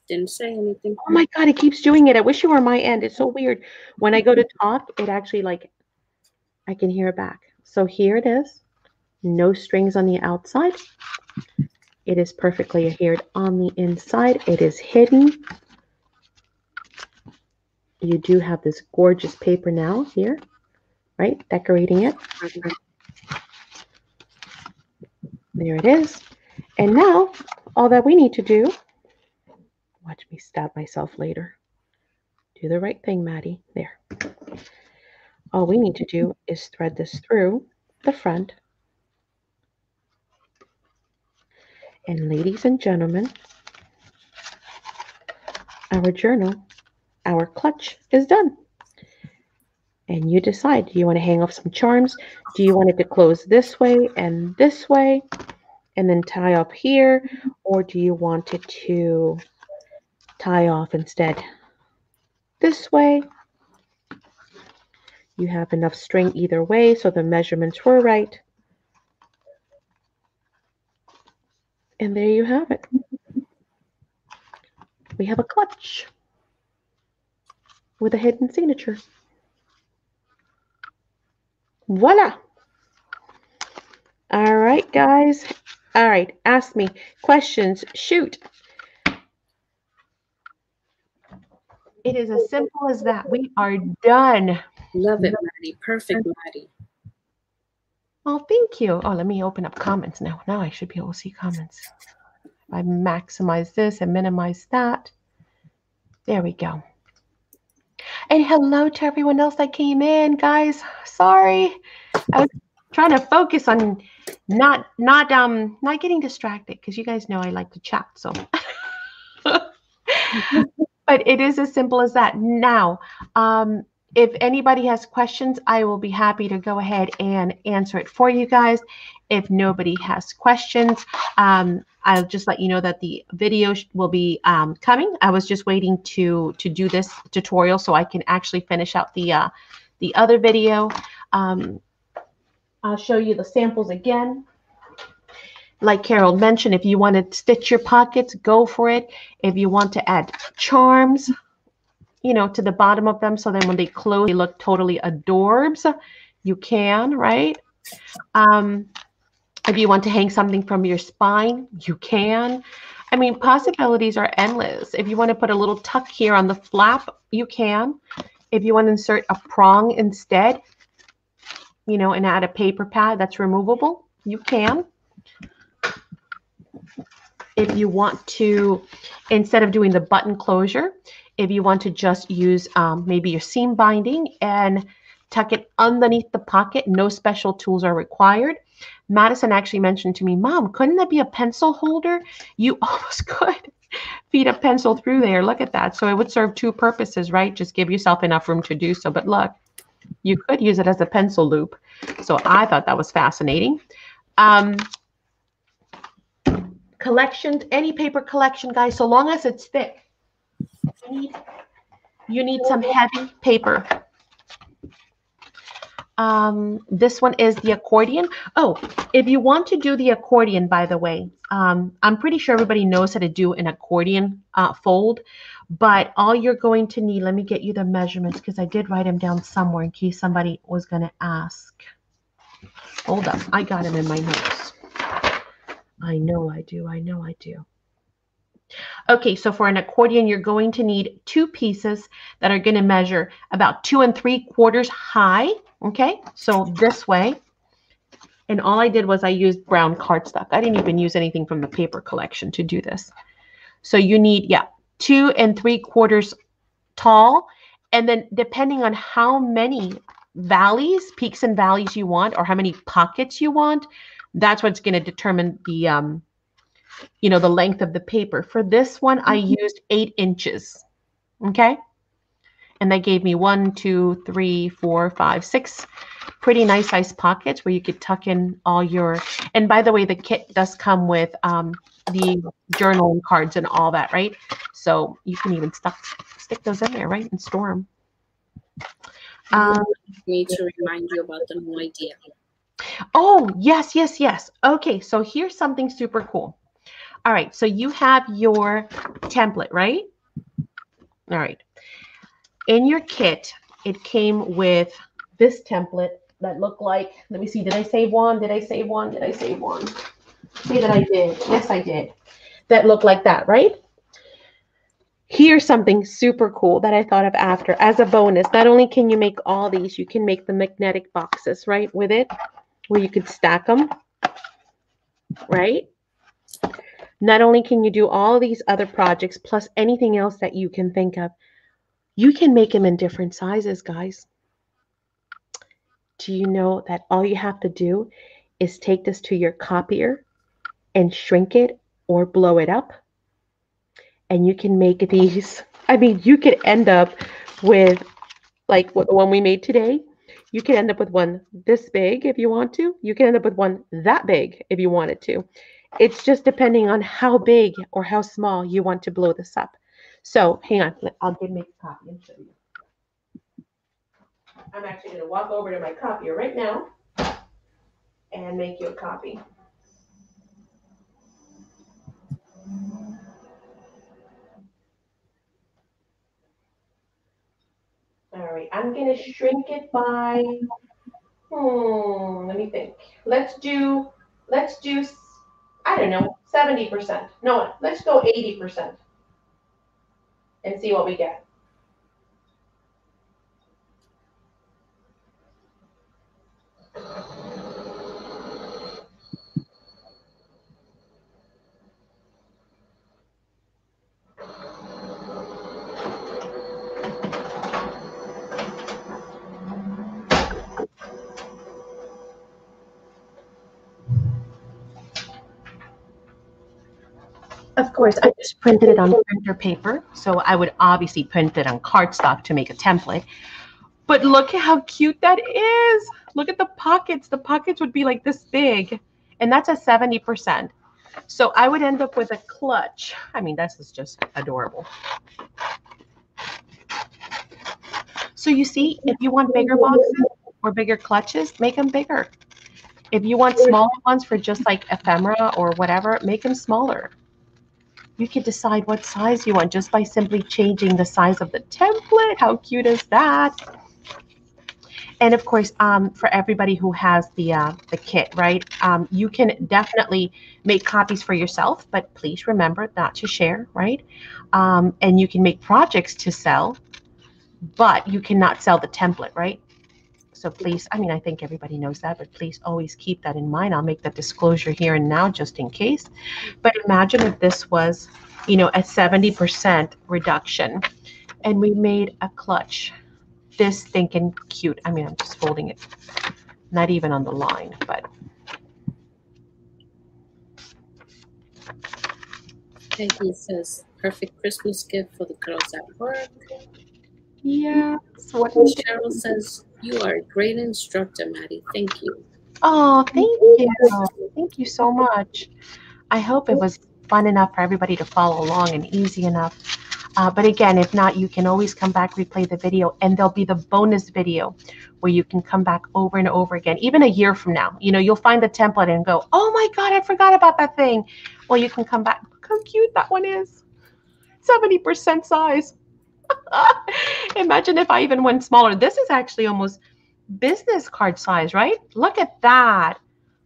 didn't say anything. Oh my God, it keeps doing it. I wish you were my end. It's so weird. When I go to talk, it actually like, I can hear it back. So here it is. No strings on the outside. It is perfectly adhered on the inside. It is hidden. You do have this gorgeous paper now here, right? Decorating it. Mm-hmm. There it is. And now all that we need to do, watch me stab myself later. Do the right thing, Madi. There. All we need to do is thread this through the front. And ladies and gentlemen, our journal, our clutch is done. And you decide, do you want to hang off some charms? Do you want it to close this way and this way? and then tie up here, or do you want it to tie off instead this way? You have enough string either way, so the measurements were right. And there you have it. We have a clutch with a hidden signature. Voila! All right, guys. All right, ask me questions. Shoot. It is as simple as that. We are done. Love it, Madi. Perfect, Madi. Oh, thank you. Oh, let me open up comments now. Now I should be able to see comments. I maximize this and minimize that. There we go. And hello to everyone else that came in, guys. Sorry. I was trying to focus on not not um not getting distracted because you guys know I like to chat. So, but it is as simple as that. Now, um, if anybody has questions, I will be happy to go ahead and answer it for you guys. If nobody has questions, um, I'll just let you know that the video will be um, coming. I was just waiting to to do this tutorial so I can actually finish out the uh, the other video. Um, I'll show you the samples again. Like Carol mentioned, if you want to stitch your pockets, go for it. If you want to add charms, you know, to the bottom of them, so then when they close, they look totally adorbs, you can, right? Um, if you want to hang something from your spine, you can. I mean, possibilities are endless. If you want to put a little tuck here on the flap, you can. If you want to insert a prong instead, you know, and add a paper pad that's removable, you can. If you want to, instead of doing the button closure, if you want to just use um, maybe your seam binding and tuck it underneath the pocket, no special tools are required. Madison actually mentioned to me, Mom, couldn't that be a pencil holder? You almost could feed a pencil through there. Look at that. So it would serve two purposes, right? Just give yourself enough room to do so. But look, you could use it as a pencil loop. So I thought that was fascinating. Um, collections, any paper collection, guys, so long as it's thick. You need, you need some heavy paper. Um, this one is the accordion. Oh, if you want to do the accordion, by the way, um, I'm pretty sure everybody knows how to do an accordion uh, fold. But all you're going to need, let me get you the measurements because I did write them down somewhere in case somebody was going to ask. Hold up. I got them in my notes. I know I do. I know I do. Okay, so for an accordion, you're going to need two pieces that are going to measure about two and three quarters high. Okay, so this way. And all I did was I used brown cardstock. I didn't even use anything from the paper collection to do this. So you need, yeah, two and three quarters tall. And then depending on how many valleys, peaks and valleys you want, or how many pockets you want, that's what's going to determine the, um, you know, the length of the paper. For this one, I mm-hmm. used eight inches. Okay. And that gave me one, two, three, four, five, six pretty nice size pockets where you could tuck in all your, and by the way, the kit does come with um, the journal and cards and all that, right? So you can even stuck, stick those in there, right? And store them. Um, need to remind you about the new idea. Oh, yes, yes, yes. Okay, so here's something super cool. All right, so you have your template, right? All right. In your kit, it came with this template that looked like, let me see, did I save one? Did I save one? Did I save one? Say that I did. Yes, I did. That looked like that, right? Here's something super cool that I thought of after as a bonus. Not only can you make all these, you can make the magnetic boxes, right, with it, where you could stack them, right? Not only can you do all these other projects plus anything else that you can think of, you can make them in different sizes, guys. Do you know that all you have to do is take this to your copier and shrink it or blow it up? And you can make these. I mean, you could end up with like the one we made today. You can end up with one this big if you want to. You can end up with one that big if you wanted to. It's just depending on how big or how small you want to blow this up. So hang on, I'll give me a copy and show you. I'm actually going to walk over to my copier right now and make you a copy. All right, I'm going to shrink it by, hmm, let me think. Let's do, let's do I don't know, 70%. No, let's go 80% and see what we get. Of course, I just printed it on printer paper. So I would obviously print it on cardstock to make a template. But look at how cute that is. Look at the pockets. The pockets would be like this big. And that's a 70%. So I would end up with a clutch. I mean, this is just adorable. So you see, if you want bigger boxes or bigger clutches, make them bigger. If you want smaller ones for just like ephemera or whatever, make them smaller you can decide what size you want just by simply changing the size of the template. How cute is that? And of course, um, for everybody who has the uh, the kit, right? Um, you can definitely make copies for yourself, but please remember not to share, right? Um, and you can make projects to sell, but you cannot sell the template, right? So please, I mean, I think everybody knows that, but please always keep that in mind. I'll make that disclosure here and now just in case. But imagine if this was, you know, a 70% reduction and we made a clutch this thinking cute. I mean, I'm just folding it, not even on the line, but. Peggy says, perfect Christmas gift for the girls at work. Yeah. So what Cheryl says, you are a great instructor, Madi. Thank you. Oh, thank you. Thank you so much. I hope it was fun enough for everybody to follow along and easy enough. Uh, but again, if not, you can always come back, replay the video, and there'll be the bonus video where you can come back over and over again, even a year from now. You know, you'll find the template and go, oh my God, I forgot about that thing. Well, you can come back. Look how cute that one is. 70% size. Imagine if I even went smaller. This is actually almost business card size, right? Look at that.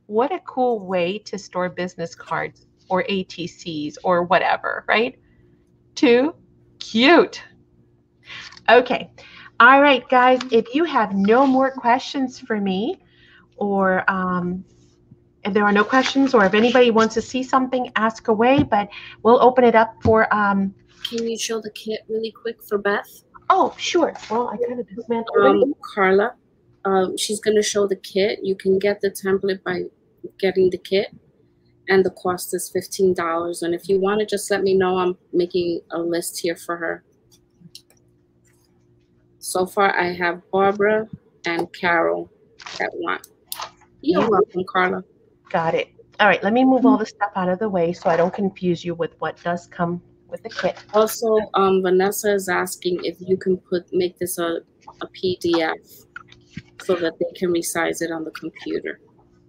What a cool way to store business cards or ATCs or whatever, right? Too cute. Okay. All right, guys, if you have no more questions for me or um, if there are no questions or if anybody wants to see something, ask away, but we'll open it up for um, can you show the kit really quick for Beth? Oh, sure. Well, I kind of dismantled um, Carla, um, she's going to show the kit. You can get the template by getting the kit, and the cost is $15. And if you want to just let me know, I'm making a list here for her. So far, I have Barbara and Carol that want. You're welcome, Carla. Got it. All right, let me move all the stuff out of the way so I don't confuse you with what does come with the kit. Also, um, Vanessa is asking if you can put make this a, a PDF so that they can resize it on the computer.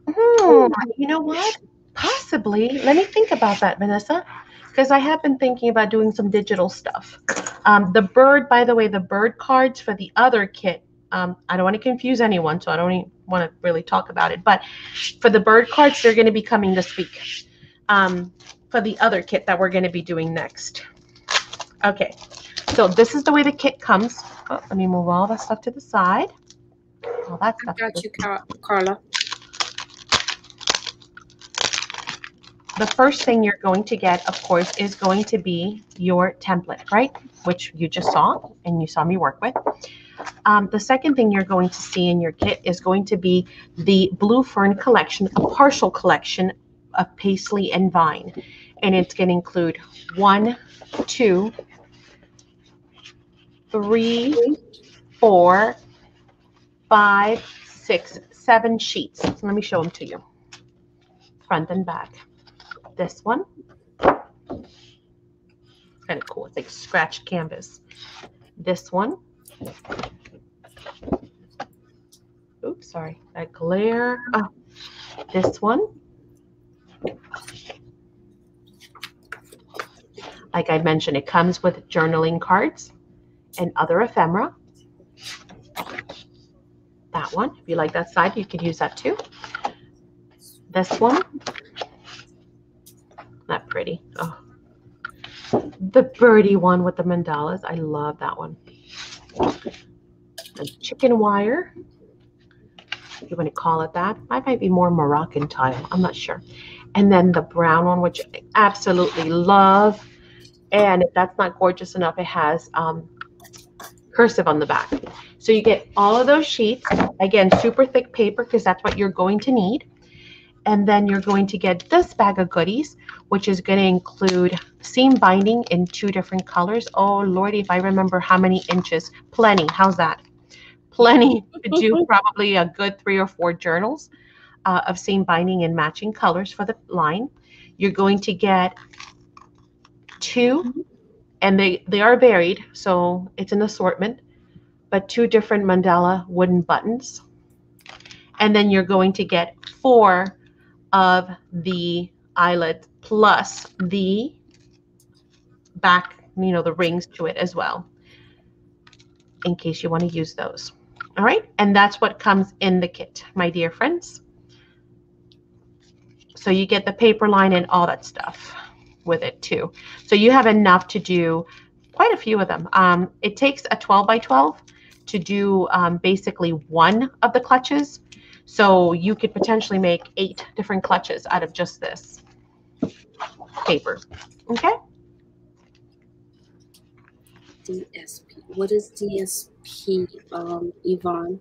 Hmm, you know what? Possibly. Let me think about that, Vanessa, because I have been thinking about doing some digital stuff. Um, the bird, by the way, the bird cards for the other kit. Um, I don't want to confuse anyone, so I don't want to really talk about it. But for the bird cards, they're going to be coming this week. Um, for the other kit that we're going to be doing next. Okay, so this is the way the kit comes. Oh, let me move all that stuff to the side. All that stuff. I got you, Carla. the first thing you're going to get, of course, is going to be your template, right? Which you just saw and you saw me work with. Um, the second thing you're going to see in your kit is going to be the Blue Fern collection, a partial collection of Paisley and Vine. And it's going to include one, two, three, four, five, six, seven sheets. So let me show them to you, front and back this one. Kind of cool. It's like scratch canvas. This one. Oops, sorry. That glare. Oh, this one. Like I mentioned, it comes with journaling cards and other ephemera. That one, if you like that side, you could use that too. This one, not pretty. Oh. The birdie one with the mandalas. I love that one. The chicken wire. You want to call it that? I might be more Moroccan tile. I'm not sure. And then the brown one, which I absolutely love. And if that's not gorgeous enough, it has um, cursive on the back. So you get all of those sheets. Again, super thick paper because that's what you're going to need. And then you're going to get this bag of goodies, which is going to include seam binding in two different colors. Oh, Lordy, if I remember how many inches. Plenty. How's that? Plenty to do probably a good three or four journals uh, of seam binding in matching colors for the line. You're going to get two, mm-hmm. and they, they are varied, so it's an assortment, but two different mandala wooden buttons. And then you're going to get four of the eyelet plus the back, you know, the rings to it as well, in case you want to use those. All right, and that's what comes in the kit, my dear friends. So you get the paper line and all that stuff with it too. So you have enough to do quite a few of them. Um, it takes a 12 by 12 to do um, basically one of the clutches. So you could potentially make eight different clutches out of just this paper. Okay? DSP. What is DSP, um, Yvonne?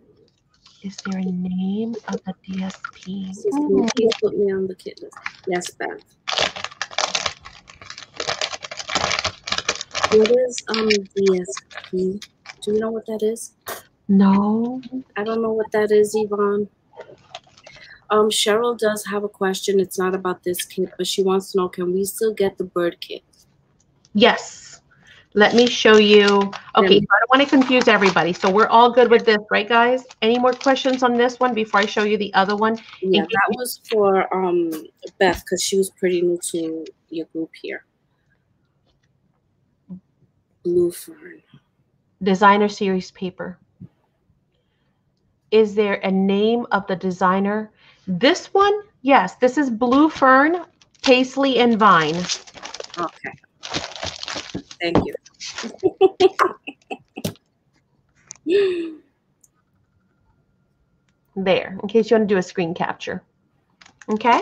Is there a name of the DSP? Please put me on the kit list. Yes, Beth. What is um DSP? Do you know what that is? No. I don't know what that is, Yvonne. Um, Cheryl does have a question. It's not about this kit, but she wants to know, can we still get the bird kit? Yes. Let me show you. Okay, so I don't want to confuse everybody. So we're all good with this, right, guys? Any more questions on this one before I show you the other one? Yeah, that was for um, Beth because she was pretty new to your group here. Blue Fern. Designer series paper. Is there a name of the designer? This one, yes, this is Blue Fern, Paisley, and Vine. Okay. Thank you. there, in case you want to do a screen capture. Okay.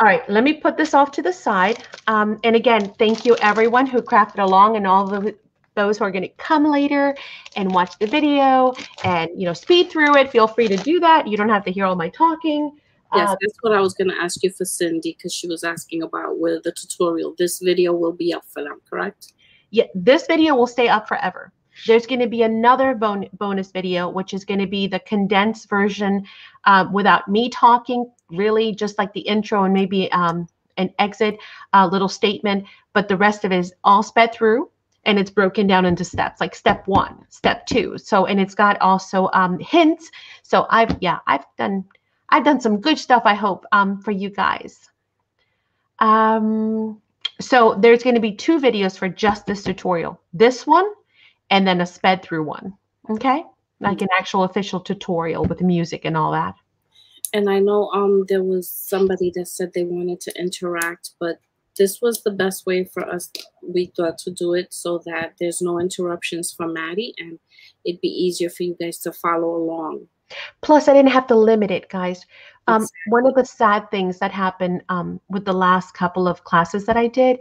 All right, let me put this off to the side. Um, and again, thank you everyone who crafted along and all the those who are going to come later and watch the video and you know speed through it. Feel free to do that. You don't have to hear all my talking. Yes um, that's what i was going to ask you for cindy because she was asking about where the tutorial this video will be up for them correct? Yeah this video will stay up forever. There's going to be another bon- bonus video which is going to be the condensed version uh, without me talking really just like the intro and maybe um, an exit uh, little statement but the rest of it is all sped through and it's broken down into steps like step one step two so and it's got also um, hints so i've yeah i've done I've done some good stuff, I hope, um, for you guys. Um, so there's going to be two videos for just this tutorial. This one and then a sped through one. Okay? Like an actual official tutorial with music and all that. And I know um there was somebody that said they wanted to interact, but this was the best way for us we thought to do it so that there's no interruptions for Madi and it'd be easier for you guys to follow along. Plus, I didn't have to limit it, guys. Um, one of the sad things that happened um, with the last couple of classes that I did,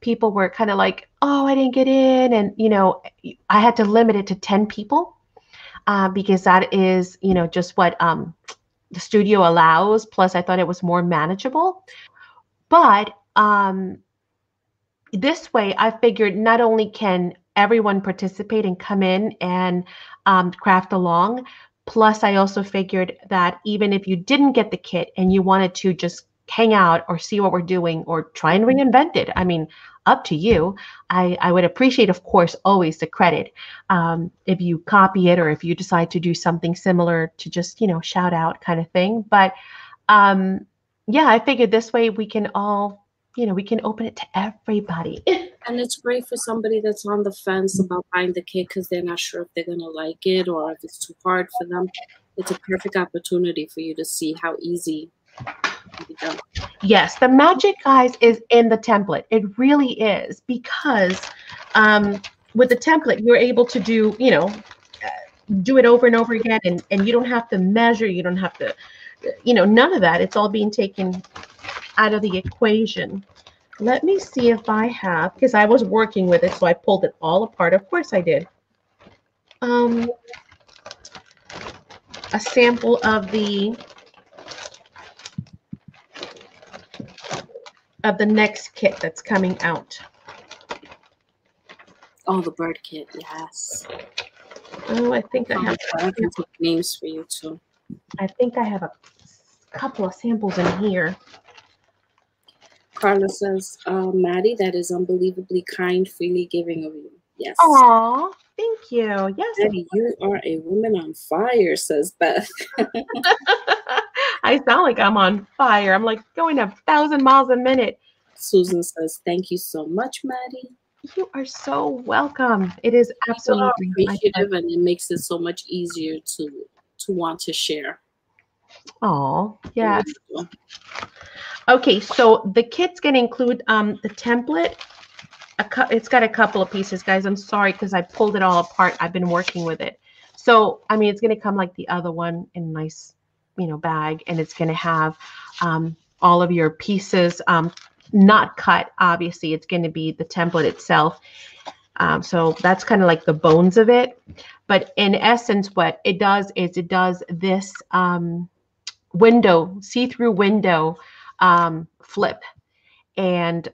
people were kind of like, "Oh, I didn't get in," and you know, I had to limit it to ten people uh, because that is, you know, just what um, the studio allows. Plus, I thought it was more manageable. But um, this way, I figured not only can everyone participate and come in and um, craft along, Plus, I also figured that even if you didn't get the kit and you wanted to just hang out or see what we're doing or try and reinvent it, I mean, up to you. I, I would appreciate, of course, always the credit um, if you copy it or if you decide to do something similar to just, you know, shout out kind of thing. But um, yeah, I figured this way we can all, you know, we can open it to everybody. And it's great for somebody that's on the fence about buying the kit because they're not sure if they're going to like it or if it's too hard for them. It's a perfect opportunity for you to see how easy Yes, the magic, guys, is in the template. It really is because um, with the template, you're able to do, you know, do it over and over again, and, and you don't have to measure. You don't have to, you know, none of that. It's all being taken out of the equation. Let me see if I have, because I was working with it, so I pulled it all apart. Of course I did. Um, a sample of the of the next kit that's coming out. Oh, the bird kit, yes. Oh, I think I have. I can take names for you too. I think I have a couple of samples in here. Carla says, uh, Madi, that is unbelievably kind, freely giving of you. Yes. Aw, thank you. Yes. Madi, you are a woman on fire, says Beth. I sound like I'm on fire. I'm like going a thousand miles a minute. Susan says, thank you so much, Madi. You are so welcome. It is absolutely appreciative and it makes it so much easier to to want to share. Oh, yeah. Okay, so the kit's going to include um, the template. A it's got a couple of pieces, guys. I'm sorry because I pulled it all apart. I've been working with it. So, I mean, it's going to come like the other one in nice, you know, bag. And it's going to have um, all of your pieces um, not cut, obviously. It's going to be the template itself. Um, so that's kind of like the bones of it. But in essence, what it does is it does this um, window, see-through window um, flip. And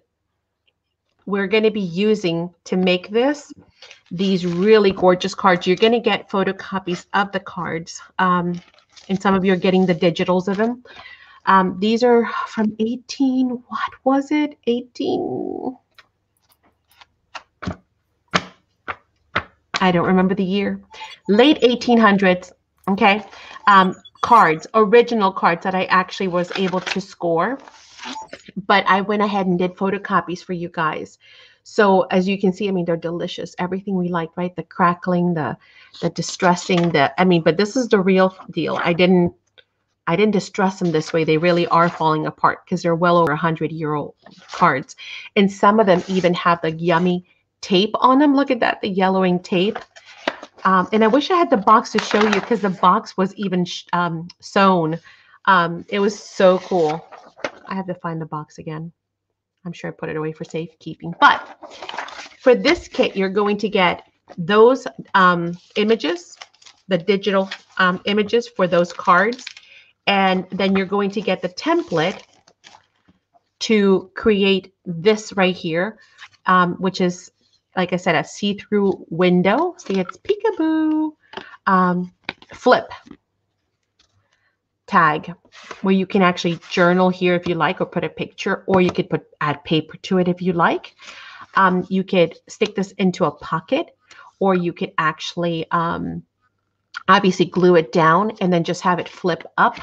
we're going to be using to make this these really gorgeous cards. You're going to get photocopies of the cards. Um, and some of you are getting the digitals of them. Um, these are from 18, what was it? 18. I don't remember the year. Late 1800s. Okay. Um, cards, original cards that I actually was able to score. But I went ahead and did photocopies for you guys. So as you can see, I mean, they're delicious. Everything we like, right? The crackling, the the distressing, the I mean, but this is the real deal. I didn't I didn't distress them this way. They really are falling apart because they're well over 100 year old cards. And some of them even have the yummy tape on them. Look at that, the yellowing tape. Um, and I wish I had the box to show you because the box was even um, sewn. Um, it was so cool. I have to find the box again. I'm sure I put it away for safekeeping. But for this kit, you're going to get those um, images, the digital um, images for those cards. And then you're going to get the template to create this right here, um, which is like I said, a see-through window. See, it's peekaboo. Um, flip tag where you can actually journal here if you like or put a picture or you could put add paper to it if you like. Um, you could stick this into a pocket or you could actually um, obviously glue it down and then just have it flip up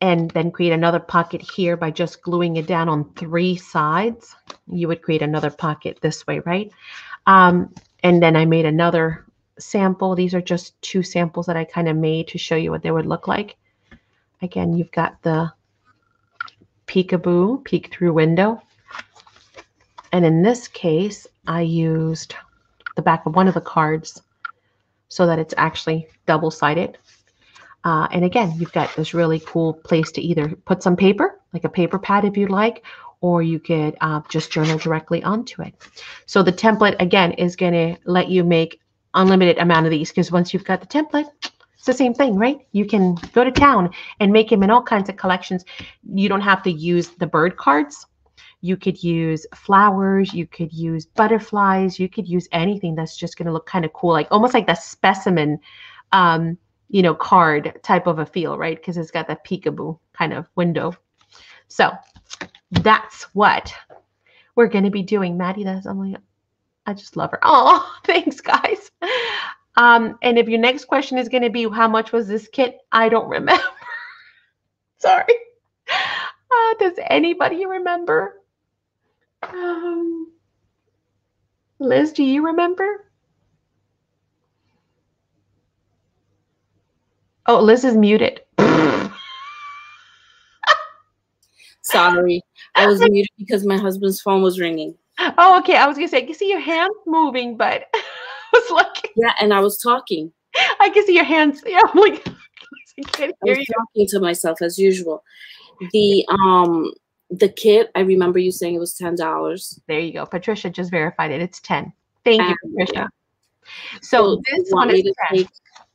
and then create another pocket here by just gluing it down on three sides. You would create another pocket this way, right? Um, and then I made another sample. These are just two samples that I kind of made to show you what they would look like. Again, you've got the peekaboo, peek through window. And in this case, I used the back of one of the cards so that it's actually double-sided. Uh, and again, you've got this really cool place to either put some paper, like a paper pad if you'd like, or you could uh, just journal directly onto it. So the template, again, is going to let you make unlimited amount of these because once you've got the template, it's the same thing, right? You can go to town and make them in all kinds of collections. You don't have to use the bird cards. You could use flowers. You could use butterflies. You could use anything that's just going to look kind of cool, like almost like the specimen, um, you know, card type of a feel, right? Because it's got that peekaboo kind of window. So that's what we're going to be doing. Maddie, that's like, I just love her. Oh, thanks, guys. Um, and if your next question is going to be, how much was this kit? I don't remember. Sorry. Uh, does anybody remember? Um, Liz, do you remember? Oh, Liz is muted. Sorry, I was muted because my husband's phone was ringing. Oh, okay. I was gonna say I can see your hands moving, but I was like, yeah, and I was talking. I can see your hands. Yeah, I'm like, I can't hear I was you. talking to myself as usual. The um the kit, I remember you saying it was ten dollars. There you go. Patricia just verified it. It's ten. Thank and, you, Patricia. So, so this one is take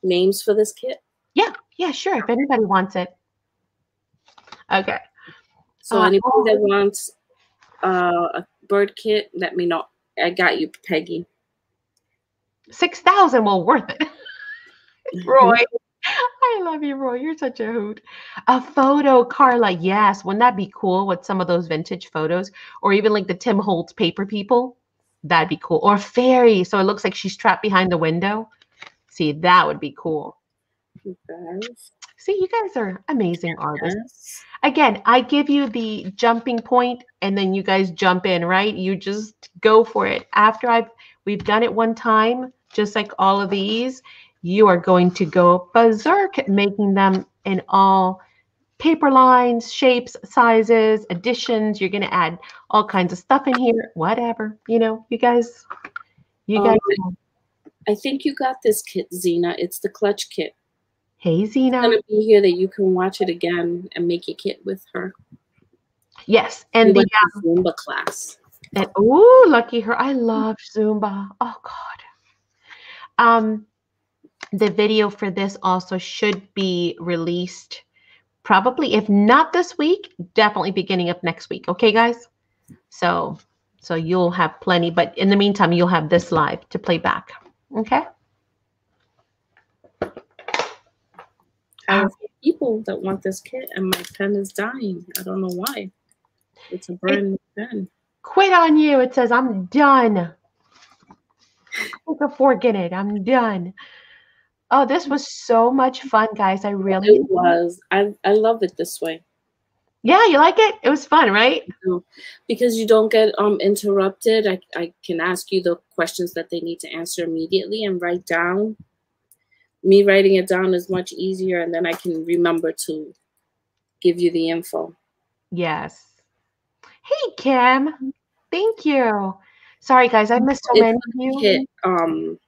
names for this kit. Yeah, yeah, sure. If anybody wants it. Okay. So uh, anybody that wants uh, a bird kit, let me know. I got you, Peggy. Six thousand, well, worth it. Roy, I love you, Roy. You're such a hoot. A photo, Carla. Yes, wouldn't that be cool with some of those vintage photos, or even like the Tim Holtz paper people? That'd be cool. Or fairy, so it looks like she's trapped behind the window. See, that would be cool. See, you guys are amazing artists. Again, I give you the jumping point and then you guys jump in, right? You just go for it. After I've we've done it one time, just like all of these, you are going to go berserk making them in all paper lines, shapes, sizes, additions. You're going to add all kinds of stuff in here, whatever. You know, you guys you um, guys I think you got this kit, Zena. It's the clutch kit. Hey, Zena. It's going to be here that you can watch it again and make a kit with her. Yes. And we the Zumba class. And oh, lucky her. I love Zumba. Oh, God. Um, the video for this also should be released probably, if not this week, definitely beginning of next week. Okay, guys? So, so you'll have plenty, but in the meantime, you'll have this live to play back. Okay? I have people that want this kit, and my pen is dying. I don't know why. It's a brand new pen. Quit on you. It says, I'm done. Forget it. I'm done. Oh, this was so much fun, guys. I really it was. I I love it this way. Yeah, you like it? It was fun, right? Because you don't get um interrupted. I, I can ask you the questions that they need to answer immediately and write down me writing it down is much easier and then I can remember to give you the info. Yes. Hey Kim. Thank you. Sorry guys, I missed so many of you. Hit, um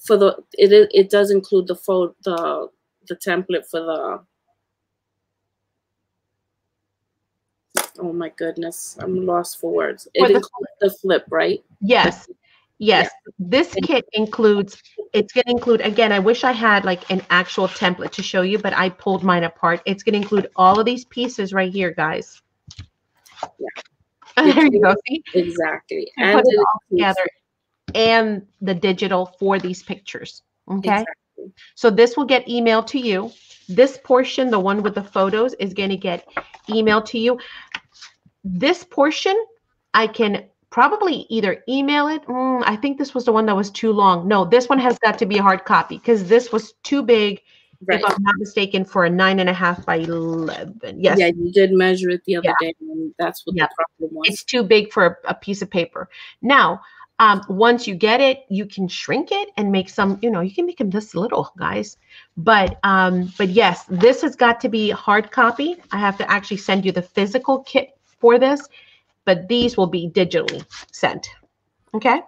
for the it it does include the photo the the template for the oh my goodness i'm lost for words it includes the flip right yes Yes, yeah. this kit includes, it's going to include, again, I wish I had like an actual template to show you, but I pulled mine apart. It's going to include all of these pieces right here, guys. Yeah. there you go. See? Exactly. And put it all together and the digital for these pictures. Okay. Exactly. So this will get emailed to you. This portion, the one with the photos, is going to get emailed to you. This portion, I can probably either email it. Mm, I think this was the one that was too long. No, this one has got to be a hard copy because this was too big right. if I'm not mistaken, for a nine and a half by eleven. Yes. Yeah, you did measure it the other yeah. day, and that's what yeah. the problem was. It's too big for a, a piece of paper. Now, um, once you get it, you can shrink it and make some. You know, you can make them this little, guys. But um, but yes, this has got to be hard copy. I have to actually send you the physical kit for this, but these will be digitally sent. Okay.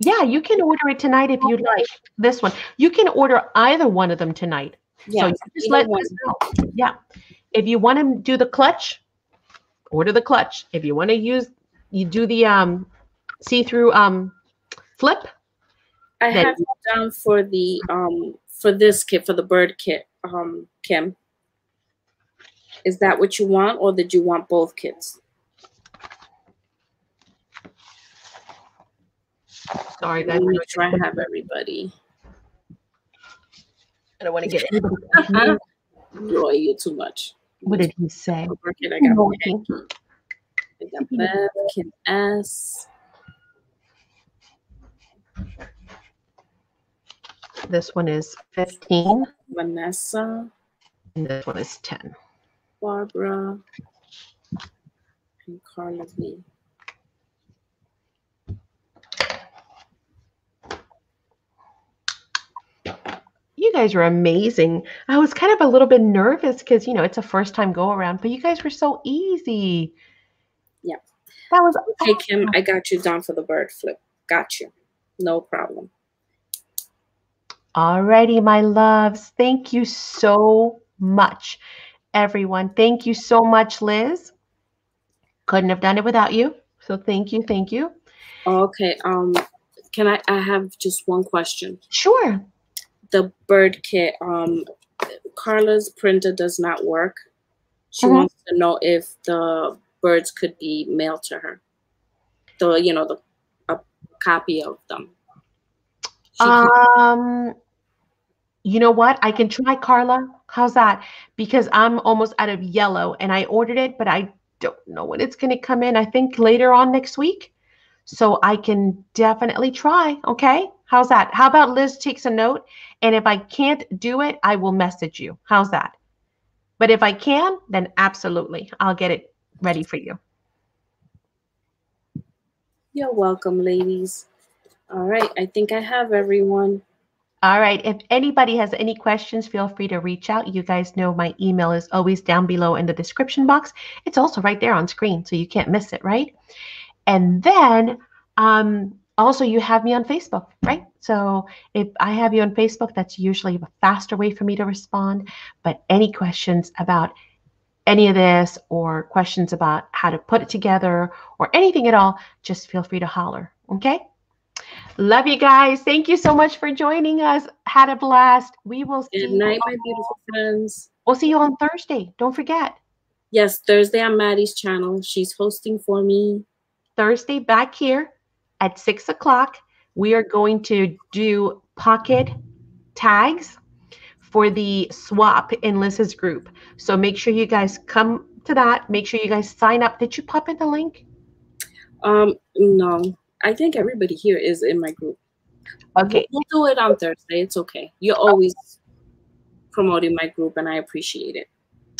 Yeah, you can order it tonight if you'd like this one. You can order either one of them tonight. Yeah, so just let us know. Yeah. If you want to do the clutch, order the clutch. If you want to use you do the um see-through um flip. I have it down for the um for this kit, for the bird kit, um, Kim. Is that what you want, or did you want both kits? Sorry, guys. I'm gonna try to have everybody. I don't want to get Roy, you too much. What did he say? I got, I got Bev, Kim S. This one is 15. Vanessa. And this one is 10. Barbara. And Carla. You guys were amazing. I was kind of a little bit nervous because, you know, it's a first time go around, but you guys were so easy. Yeah. That was okay, awesome. Kim. I got you down for the bird flip. Got you. No problem. Alrighty, my loves. Thank you so much, everyone. Thank you so much, Liz. Couldn't have done it without you. So thank you, thank you. Okay. Um, can I? I have just one question. Sure. The bird kit. Um, Carla's printer does not work. She mm-hmm. wants to know if the birds could be mailed to her. The you know the a copy of them. She um, you know what? I can try Carla. How's that? Because I'm almost out of yellow and I ordered it, but I don't know when it's going to come in. I think later on next week. So I can definitely try. Okay. How's that? How about Liz takes a note? And if I can't do it, I will message you. How's that? But if I can, then absolutely, I'll get it ready for you. You're welcome, ladies. All right. I think I have everyone. All right. If anybody has any questions, feel free to reach out. You guys know my email is always down below in the description box. It's also right there on screen, so you can't miss it, right? And then um, also you have me on Facebook, right? So if I have you on Facebook, that's usually a faster way for me to respond. But any questions about any of this or questions about how to put it together or anything at all, just feel free to holler. Okay. Love you guys. Thank you so much for joining us. Had a blast. We will see Good night, my beautiful friends. We'll see you on Thursday. Don't forget. Yes, Thursday on Madi's channel. She's hosting for me. Thursday back here at six o'clock. We are going to do pocket tags for the swap in Liz's group. So make sure you guys come to that. Make sure you guys sign up. Did you pop in the link? Um, no. I think everybody here is in my group. Okay. We'll do it on Thursday. It's okay. You're always promoting my group and I appreciate it.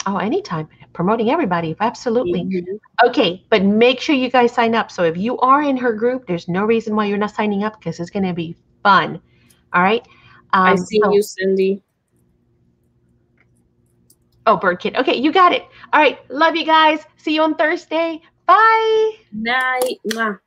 Oh, anytime. Promoting everybody. Absolutely. Mm-hmm. Okay. But make sure you guys sign up. So if you are in her group, there's no reason why you're not signing up because it's going to be fun. All right. Um, I see so, you, Cindy. Oh, Bird Kit. Okay. You got it. All right. Love you guys. See you on Thursday. Bye. Night.